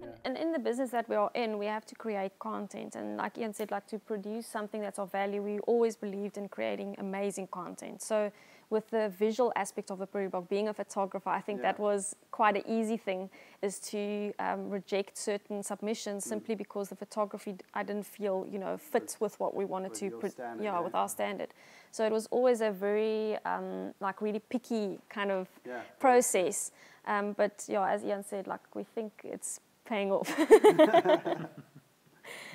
Yeah. And in the business that we are in, we have to create content. And like Iaan said, like to produce something that's of value, we always believed in creating amazing content. So with the visual aspect of the Pretty Blog, being a photographer, I think that was quite an easy thing, is to um, reject certain submissions Mm. simply because the photography I didn't feel, you know, fit with what we wanted with to, pro- standard, yeah, yeah. with our standard. So it was always a very, um, like, really picky kind of Yeah. process. Um, but yeah, as Iaan said, like we think it's paying off. (laughs) (laughs)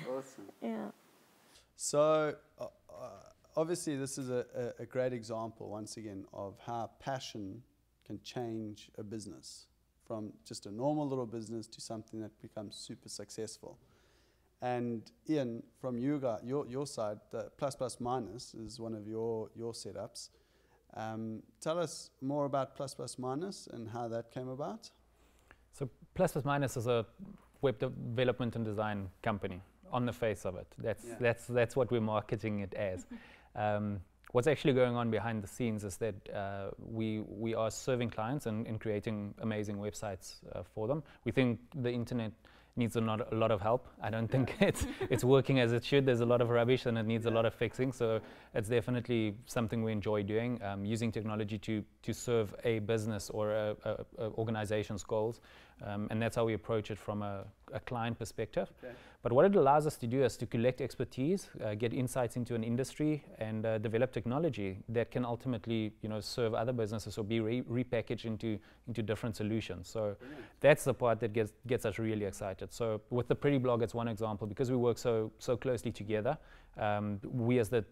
Awesome. yeah. So, uh, uh, obviously, this is a, a, a great example, once again, of how passion can change a business from just a normal little business to something that becomes super successful. And Iaan, from you guys, your, your side, the plus plus minus is one of your, your setups. Um, tell us more about plus plus minus and how that came about. Plus Plus Minus is a web development and design company. on the face of it. That's Yeah. that's that's what we're marketing it as. (laughs) um, what's actually going on behind the scenes is that uh, we we are serving clients and, and creating amazing websites uh, for them. We think the internet needs a lot, a lot of help. I don't think it's it's working as it should. There's a lot of rubbish and it needs a lot of fixing. So it's definitely something we enjoy doing, um, using technology to to serve a business or a, a, a organization's goals, um, and that's how we approach it from a, a client perspective. Okay. But what it allows us to do is to collect expertise, uh, get insights into an industry, and uh, develop technology that can ultimately, you know, serve other businesses or be re- repackaged into into different solutions. So that's the part that gets gets us really excited. So with the Pretty Blog, it's one example because we work so so closely together. Um, we as the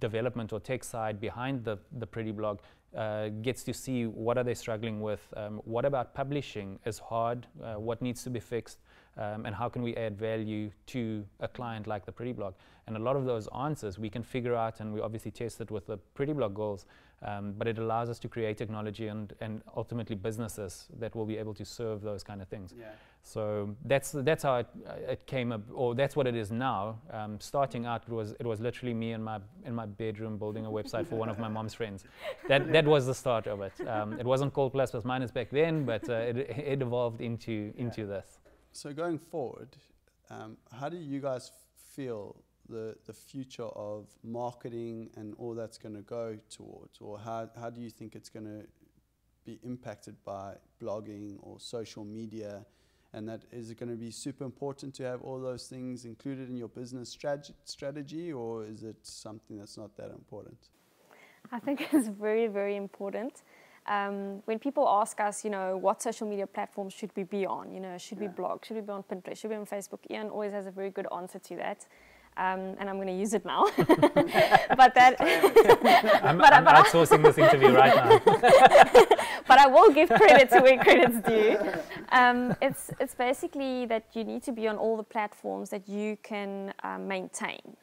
development or tech side behind the the Pretty Blog uh, gets to see what are they struggling with, um, what about publishing is hard, uh, what needs to be fixed, um, and how can we add value to a client like the Pretty Blog. And a lot of those answers we can figure out, and we obviously test it with the Pretty Blog goals, um, but it allows us to create technology and, and ultimately businesses that will be able to serve those kind of things. Yeah. So that's that's how it, uh, it came up, or that's what it is now. Um, starting out, it was it was literally me in my in my bedroom building a website for one of my (laughs) mom's friends. That that was the start of it. Um, it wasn't called Plus Plus Minus back then, but uh, it, it evolved into into this. So going forward, um, how do you guys feel the the future of marketing and all that's going to go towards, or how how do you think it's going to be impacted by blogging or social media? And that is it going to be super important to have all those things included in your business strategy, strategy, or is it something that's not that important? I think (laughs) it's very, very important. Um, when people ask us, you know, what social media platforms should we be on? You know, should we blog? Should we be on Pinterest? Should we be on Facebook? Iaan always has a very good answer to that. Um, and I'm going to use it now. (laughs) but that, (laughs) I'm, (laughs) But I'm but I- outsourcing this interview right now. but I will give credit to where credit's due. Um, it's it's basically that you need to be on all the platforms that you can um, maintain,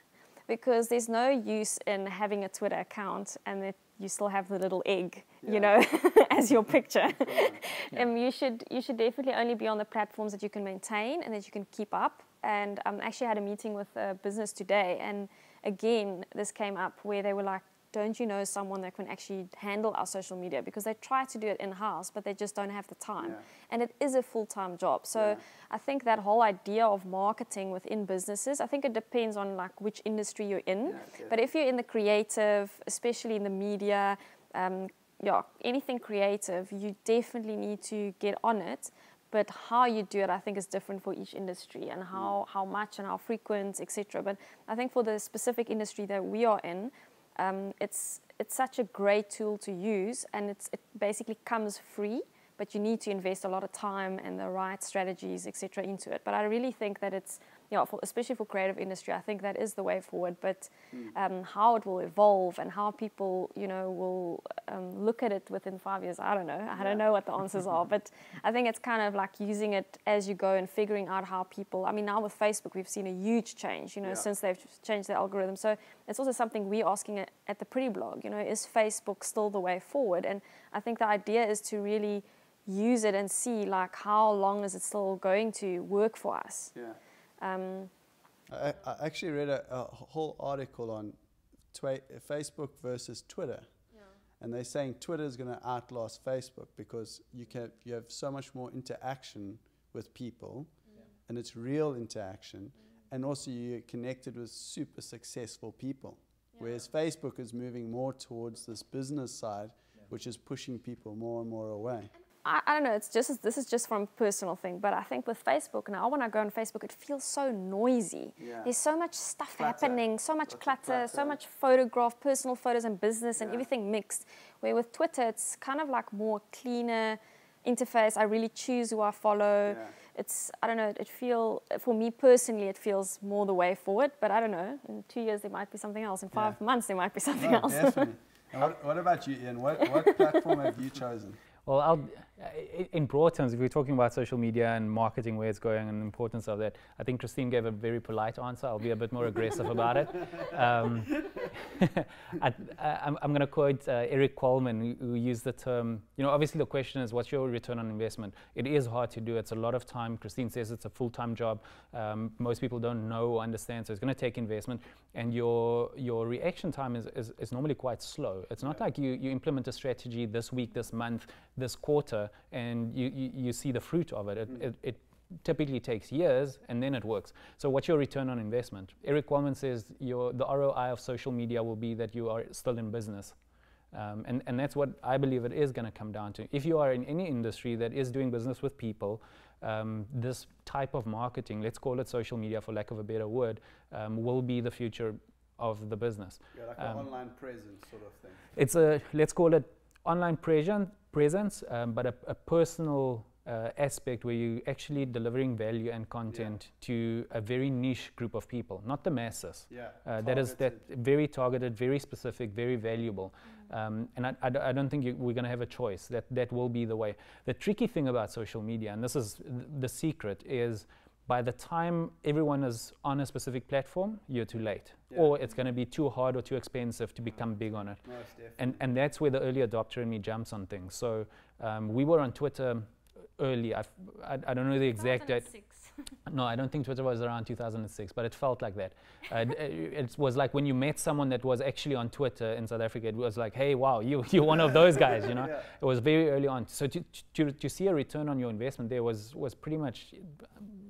because there's no use in having a Twitter account and that you still have the little egg, Yeah. you know, (laughs) as your picture. (laughs) (laughs) um, you should you should definitely only be on the platforms that you can maintain and that you can keep up. And um, actually had a meeting with a business today, and again this came up where they were like, "Don't you know someone that can actually handle our social media?" Because they try to do it in house, but they just don't have the time, Yeah. and it is a full time job. So Yeah. I think that whole idea of marketing within businesses, I think it depends on like which industry you're in. Yeah, But if you're in the creative, especially in the media, um, yeah, anything creative, you definitely need to get on it. But how you do it, I think, is different for each industry and how, how much and how frequent, etc. But I think for the specific industry that we are in, um, it's it's such a great tool to use, and it's it basically comes free. But you need to invest a lot of time and the right strategies, etc., into it. But I really think that it's, you know, for, especially for creative industry, I think that is the way forward. But um, how it will evolve and how people, you know, will um, look at it within five years, I don't know. I Yeah. don't know what the answers are, but (laughs) I think it's kind of like using it as you go and figuring out how people. I mean, now with Facebook, we've seen a huge change, you know, Yeah. since they've changed their algorithm. So it's also something we're asking at, at the Pretty Blog. You know, is Facebook still the way forward? And I think the idea is to really use it and see like how long is it still going to work for us. Yeah. Um, I, I actually read a, a whole article on Facebook versus Twitter, and they're saying Twitter is going to outlast Facebook because you can you have so much more interaction with people, and it's real interaction, and also you're connected with super successful people. Whereas Facebook is moving more towards this business side, which is pushing people more and more away. I, I don't know. It's just this is just from a personal thing, but I think with Facebook now, when I go on Facebook, it feels so noisy. Yeah. There's so much stuff Clutter. happening, so much Lots of clutter, so much photograph, personal photos, and business, and Yeah. everything mixed. Where with Twitter, it's kind of like more cleaner interface. I really choose who I follow. Yeah. It's I don't know. It feel for me personally, it feels more the way forward. But I don't know. In two years, there might be something else. In five Yeah. months, there might be oh, something No, else. (laughs) what, what about you, Iaan? What, what platform have you chosen? Well, I'll, in broad terms, if we're talking about social media and marketing, where it's going and the importance of that, I think Christine gave a very polite answer. I'll be a bit more aggressive about it. Um, (laughs) I, am going to quote uh, Eric Qualman, who, who, used the term, you know, obviously the question is, what's your return on investment? It is hard to do. It's a lot of time. Christine says it's a full-time job. Um, most people don't know or understand, so it's going to take investment. And your, your reaction time is, is, is normally quite slow. It's not like you, you implement a strategy this week, this month, this quarter, and you, you, you see the fruit of it. It, mm. it, it typically takes years and then it works. So what's your return on investment? Eric Qualman says your, the ROI of social media will be that you are still in business. Um, and, and that's what I believe it is going to come down to. If you are in any industry that is doing business with people, um, this type of marketing, let's call it social media for lack of a better word, um, will be the future of the business. Yeah, like an um, online presence sort of thing. It's a, let's call it online presence, presence um, but a, a personal uh, aspect where you're actually delivering value and content yeah. to a very niche group of people, not the masses. Yeah, uh, that is that very targeted, very specific, very valuable. Mm. Um, and I, I, I, don't think you, we're going to have a choice. That that will be the way. The tricky thing about social media, and this is th the secret, is by the time everyone is on a specific platform, you're too late. Yeah. Or it's going to be too hard or too expensive to become big on it. and, and that's where the early adopter in me jumps on things. So um, we were on Twitter early. I, I don't know the exact date. no, I don't think Twitter was around 2006, but it felt like that. Uh, it was like when you met someone that was actually on Twitter in South Africa, it was like, hey, wow, you, (laughs) you're one of those guys, you know? (laughs) Yeah. It was very early on. So to, to, to see a return on your investment there was, was pretty much,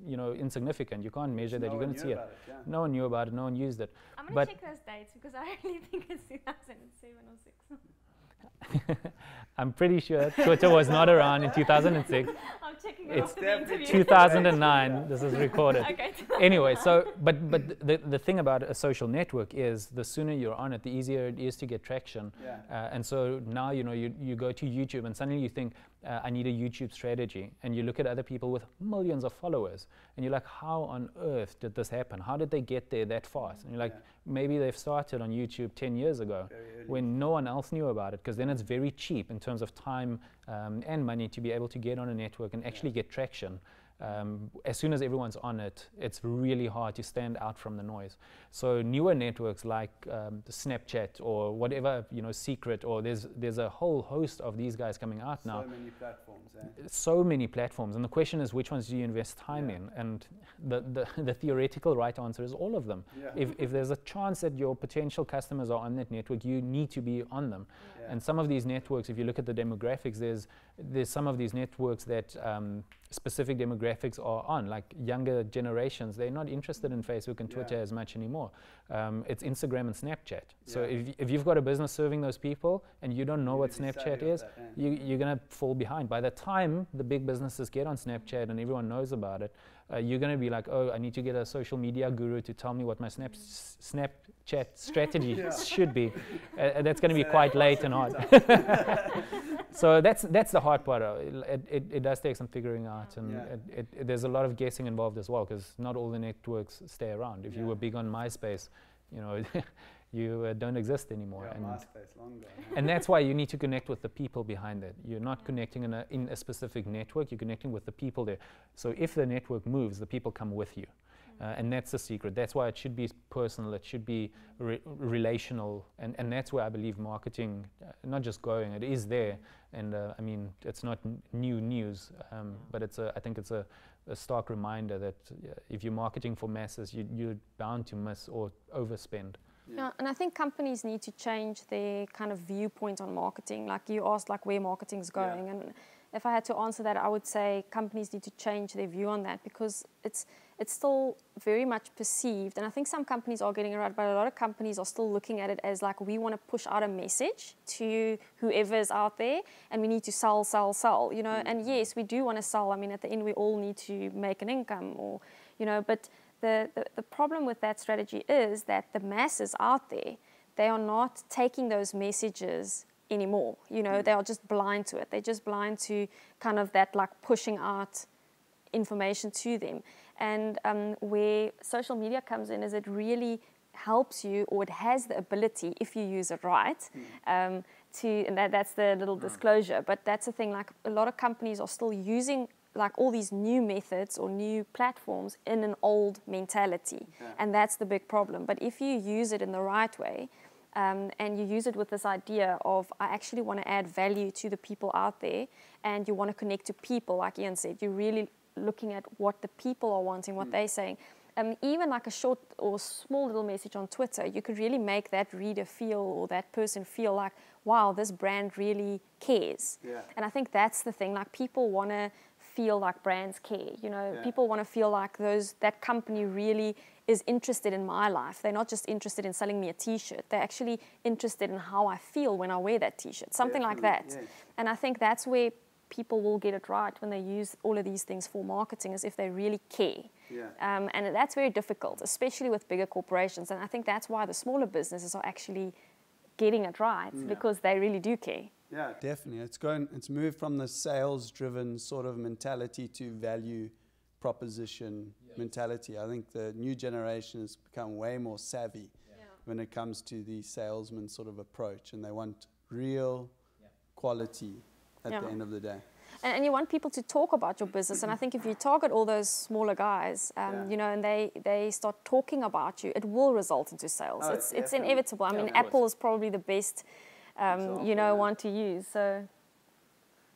you know, insignificant. You can't measure that. No You're going to see it. it yeah. No one knew about it. No one used it. I'm going to check those dates because I really (laughs) think it's 2007 or 6. (laughs) I'm pretty sure Twitter was not around in 2006. (laughs) I'm checking it's 2009. this is recorded. (laughs) okay. anyway, so but but the the thing about a social network is the sooner you're on it, the easier it is to get traction. Yeah. Uh, and so now you know you you go to YouTube and suddenly you think uh, I need a YouTube strategy, and you look at other people with millions of followers, and you're like, how on earth did this happen? How did they get there that fast? And you're like, yeah. maybe they've started on YouTube 10 years ago when no one else knew about it, because then it's very cheap in terms of time um, and money to be able to get on a network and actually get traction um, as soon as everyone's on it, it's really hard to stand out from the noise. So newer networks like um, Snapchat or whatever, you know, Secret, or there's there's a whole host of these guys coming out so now. So many platforms. Eh? So many platforms, and the question is, which ones do you invest time yeah. in? And the, the (laughs) the theoretical right answer is all of them. Yeah. If if there's a chance that your potential customers are on that network, you need to be on them. Yeah. And some of these networks, if you look at the demographics, there's there's some of these networks that um, specific demographics are on, like younger generations. They're not interested in Facebook and Twitter yeah. as much anymore. Um, it's Instagram and Snapchat. So yeah. if, if you've got a business serving those people and you don't know you what Snapchat is, you, you're going to fall behind. By the time the big businesses get on Snapchat and everyone knows about it, uh, you're going to be like, oh, I need to get a social media guru to tell me what my Snap, Snapchat strategy yeah. (laughs) should be. Uh, that's going to be quite late and hard. (laughs) so that's that's the hard part. It, it, it, does take some figuring out, and yeah. it, it, there's a lot of guessing involved as well, because not all the networks stay around. If you were big on MySpace, you know, (laughs) you uh, don't exist anymore. Yeah, and, MySpace, (laughs) and that's why you need to connect with the people behind it. You're not connecting in a, in a specific network. You're connecting with the people there. So if the network moves, the people come with you. Uh, and that's the secret. That's why it should be personal. It should be re relational, and and that's where I believe marketing, uh, not just going, it is there. And uh, I mean, it's not new news, um, but it's a. I think it's a, a stark reminder that if you're marketing for masses, you, you're bound to miss or overspend. Yeah. and I think companies need to change their kind of viewpoint on marketing. Like you asked, like where marketing's going, yeah. and if I had to answer that, I would say companies need to change their view on that because it's it's still very much perceived. And I think some companies are getting it right, but a lot of companies are still looking at it as like we want to push out a message to whoever is out there and we need to sell, sell, sell, you know. Mm. And yes, we do want to sell. I mean, at the end, we all need to make an income or, you know, but the, the, the problem with that strategy is that the masses out there, they are not taking those messages anymore. You know, mm. they are just blind to it. They're just blind to kind of that like pushing out information to them. And um, where social media comes in is it really helps you or it has the ability, if you use it right, mm. um, to, and that, that's the little disclosure, but that's the thing, like a lot of companies are still using like all these new methods or new platforms in an old mentality. Yeah. And that's the big problem. But if you use it in the right way, um, and you use it with this idea of I actually want to add value to the people out there, and you want to connect to people, like Iaan said, you're really looking at what the people are wanting, what mm. they're saying. Um, even like a short or small little message on Twitter, you could really make that reader feel or that person feel like, wow, this brand really cares. Yeah. And I think that's the thing. Like people want to feel like brands care. You know, yeah. people want to feel like those that company really is interested in my life. They're not just interested in selling me a T-shirt. They're actually interested in how I feel when I wear that T-shirt. Something Definitely, like that. Yes. And I think that's where people will get it right when they use all of these things for marketing, is if they really care. Yeah. Um, and that's very difficult, especially with bigger corporations. And I think that's why the smaller businesses are actually getting it right yeah. because they really do care. Yeah, definitely. It's going. It's moved from the sales-driven sort of mentality to value proposition yes. mentality. I think the new generation has become way more savvy yeah. when it comes to the salesman sort of approach, and they want real yeah. quality at yeah. the end of the day. And, and, you want people to talk about your business. And I think if you target all those smaller guys, um, yeah. you know, and they, they start talking about you, it will result into sales. Oh, it's, it's inevitable. I mean, Apple is probably the best, um, you know, one to use. So.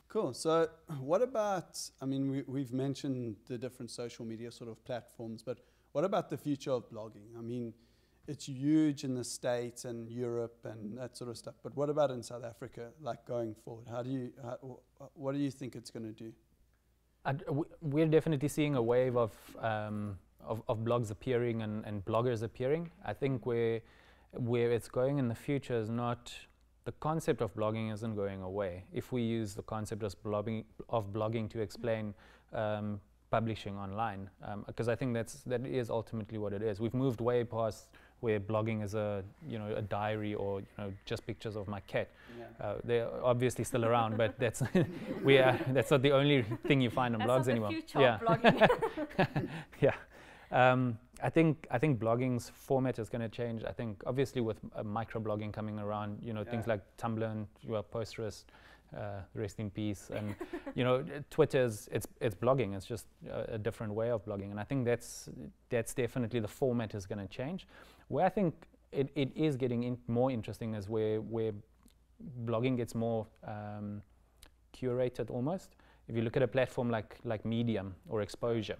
Cool. So, what about? I mean, we, we've mentioned the different social media sort of platforms, but what about the future of blogging? I mean, it's huge in the States and Europe and that sort of stuff. But what about in South Africa, like going forward? How do you, how, what do you think it's going to do? we're definitely seeing a wave of, um, of, of, blogs appearing and, and bloggers appearing. I think where, where it's going in the future is not, the concept of blogging isn't going away. If we use the concept of blogging, of blogging to explain um, publishing online, because um, I think that's, that is ultimately what it is. We've moved way past where blogging is a you know a diary or you know just pictures of my cat. Yeah. Uh, they're obviously still around, but (laughs) that's (laughs) we are, that's not the only thing you find on that's blogs anymore. yeah. (laughs) yeah. Um, I think I think blogging's format is going to change. I think obviously with uh, microblogging coming around, you know yeah. things like Tumblr and well, Posterous, uh, rest in peace. And (laughs) you know, Twitter's it's it's blogging. It's just a, a, different way of blogging, and I think that's that's definitely the format is going to change. Where I think it, it is getting in more interesting is where, where blogging gets more um, curated almost. If you look at a platform like, like Medium or Exposure,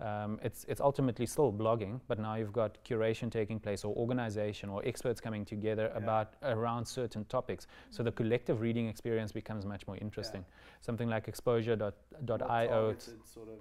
um, it's, it's ultimately still blogging, but now you've got curation taking place or organization or experts coming together yeah. about around certain topics. So the collective reading experience becomes much more interesting. Yeah. Something like exposure.io. Sort of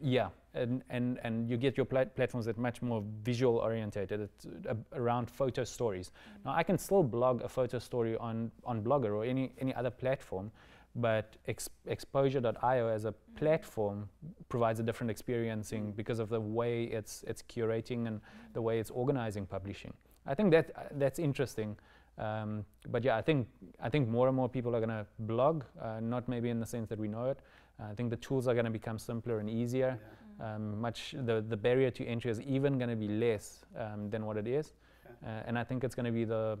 yeah, and, and, and you get your plat platforms that much more visual orientated. It's uh, around photo stories. Mm -hmm. Now I can still blog a photo story on, on Blogger or any, any other platform, but Ex exposure.io as a platform provides a different experiencing because of the way it's it's curating and the way it's organizing publishing. I think that uh, that's interesting. Um, but yeah, I think I think more and more people are going to blog, uh, not maybe in the sense that we know it. Uh, I think the tools are going to become simpler and easier. Yeah. Um, much the the barrier to entry is even going to be less um, than what it is, yeah. uh, and I think it's going to be the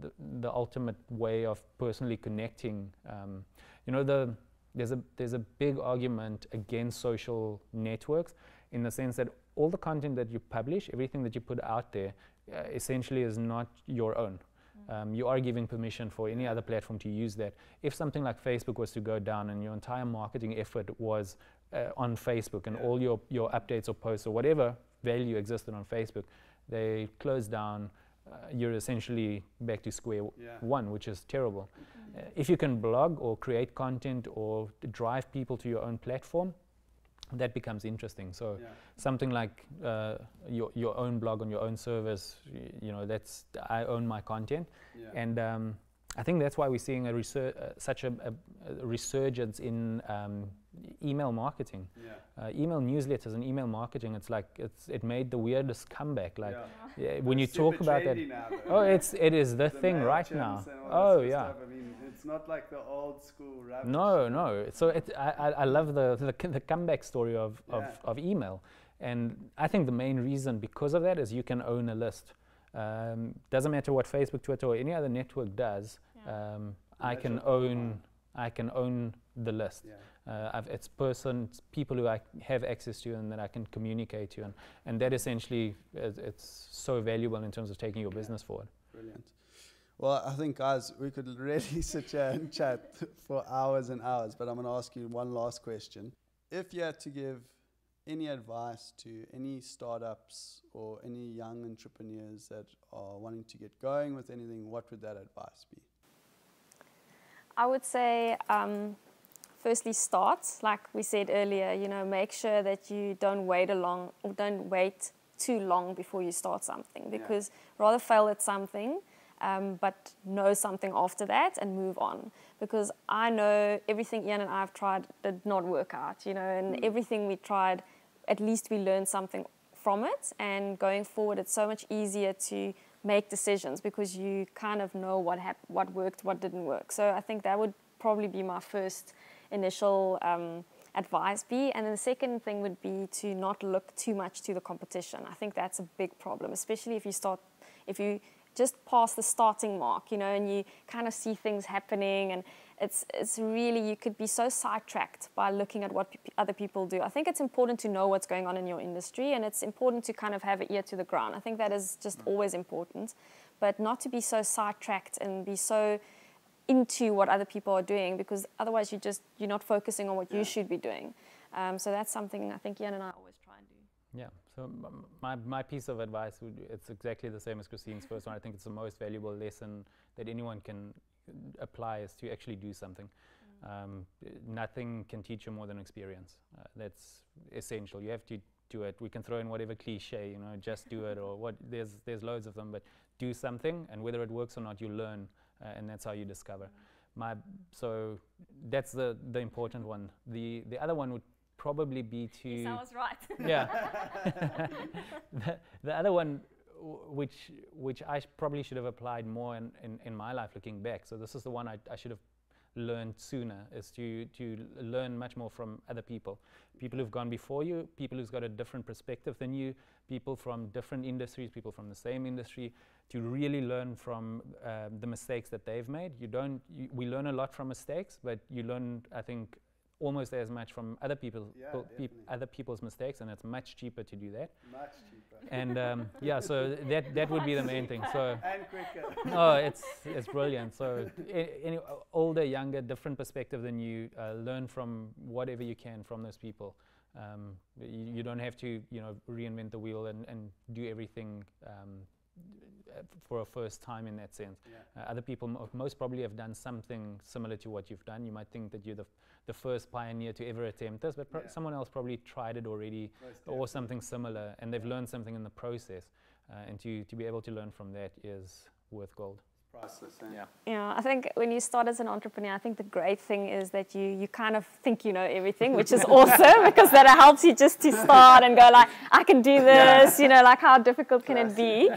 the, the ultimate way of personally connecting. Um, you know, the, there's, a, there's a big argument against social networks in the sense that all the content that you publish, everything that you put out there, uh, essentially is not your own. Mm. Um, you are giving permission for any other platform to use that. If something like Facebook was to go down and your entire marketing effort was uh, on Facebook and yeah. all your, your updates or posts or whatever value existed on Facebook, they close down uh, you're essentially back to square yeah. one, which is terrible. Mm-hmm. Uh, if you can blog or create content or drive people to your own platform, that becomes interesting. So yeah. something like uh, your your own blog on your own service, you know, that's I own my content, yeah. and um, I think that's why we're seeing a resur- uh, such a, a, a, resurgence in um, email marketing. Yeah. Uh, email newsletters and email marketing, it's like it's, it made the weirdest comeback. Like yeah. (laughs) Yeah, when you talk about that, oh, it's it is the, the thing right now. Oh yeah. I mean, it's not like the old school rap. No, no. So it, I, I love the, the, the comeback story of, of, of email. And I think the main reason because of that is you can own a list. Um, doesn't matter what Facebook, Twitter, or any other network does. Yeah. Um, I can own. I can own the list. Yeah. Uh, I've, it's persons, people who I have access to and that I can communicate to, and, and that essentially is, it's so valuable in terms of taking your Yeah. business forward. Brilliant. Well, I think, guys, we could really (laughs) sit here and chat for hours and hours, but I'm going to ask you one last question. If you had to give any advice to any startups or any young entrepreneurs that are wanting to get going with anything, what would that advice be? I would say, um, firstly, start. Like we said earlier, you know, make sure that you don't wait along or don't wait too long before you start something. Yeah. Because rather fail at something, um, but know something after that and move on. Because I know everything Iaan and I have tried did not work out. You know, and Mm. everything we tried, at least we learned something from it. And going forward, it's so much easier to make decisions because you kind of know what hap- what worked, what didn't work. So I think that would probably be my first initial um, advice be. And then the second thing would be to not look too much to the competition. I think that's a big problem, especially if you start, if you just pass the starting mark, you know, and you kind of see things happening and it's, it's really, you could be so sidetracked by looking at what pe- other people do. I think it's important to know what's going on in your industry and it's important to kind of have an ear to the ground. I think that is just always important, but not to be so sidetracked and be so into what other people are doing because otherwise you just, you're not focusing on what Yeah. you should be doing. Um, so that's something I think Iaan and I always try and do. Yeah. So my, my piece of advice would it's exactly the same as Christine's first one. I think it's the most valuable lesson that anyone can uh, apply is to actually do something. Um, uh, nothing can teach you more than experience. Uh, that's essential. You have to do it. We can throw in whatever cliche, you know, just do it or what. There's there's loads of them, but do something, and whether it works or not, you learn, uh, and that's how you discover. My so that's the the important one. The the other one would probably be to It was right. yeah. (laughs) the, the other one, w- which which I sh- probably should have applied more in, in, in my life looking back. So this is the one I, I should have learned sooner is to to learn much more from other people, people who've gone before you, people who've got a different perspective than you, people from different industries, people from the same industry, to really learn from um, the mistakes that they've made. You don't. You, we learn a lot from mistakes, but you learn, I think, almost as much from other people, Yeah, peop- other people's mistakes, and it's much cheaper to do that. Much cheaper. And um, (laughs) yeah, so that that would be the main thing. So (laughs) and quicker. (laughs) oh, it's it's brilliant. So any older, younger, different perspective than you, uh, learn from whatever you can from those people. Um, you, you don't have to, you know, reinvent the wheel and, and do everything um, for a first time in that sense. Yeah. Uh, other people mo- most probably have done something similar to what you've done. You might think that you're the, f- the first pioneer to ever attempt this, but pro- Yeah. someone else probably tried it already Most or something similar, and they've Yeah. learned something in the process. Uh, and to, to be able to learn from that is worth gold. Priceless, eh? Yeah, I think when you start as an entrepreneur, I think the great thing is that you you kind of think you know everything, which is (laughs) awesome because that helps you just to start and go like, I can do this. You know, like how difficult can it be?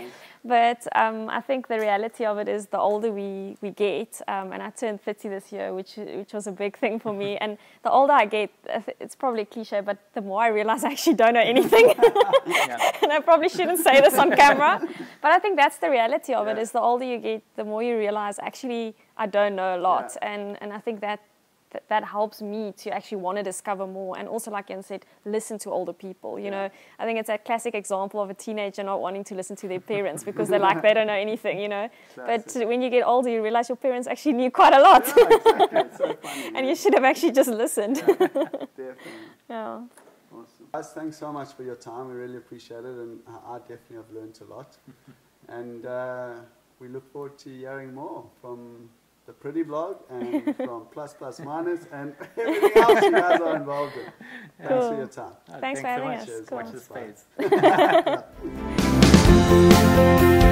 But um, I think the reality of it is the older we, we get, um, and I turned 30 this year, which which was a big thing for me. (laughs) And the older I get, it's probably a cliche, but the more I realize I actually don't know anything. (laughs) (laughs) and I probably shouldn't say this on camera, but I think that's the reality of it. Yeah. Is the older you get, the more you realize actually I don't know a lot, and and I think that. That, that helps me to actually want to discover more and also like Iaan said listen to older people you Yeah. know I think it's a classic example of a teenager not wanting to listen to their parents because they're like they don't know anything you know but when you get older you realize your parents actually knew quite a lot Yeah, exactly. It's so funny. (laughs) and you should have actually just listened Definitely. yeah Awesome. Guys, thanks so much for your time. We really appreciate it, and I I definitely have learned a lot. and uh, we look forward to hearing more from the Pretty Blog and (laughs) from Plus Plus Minus and (laughs) everything else you guys are involved in. Thanks for your time. Thanks for so having much. us. Cheers. Cool. Watch this Bye. space. (laughs)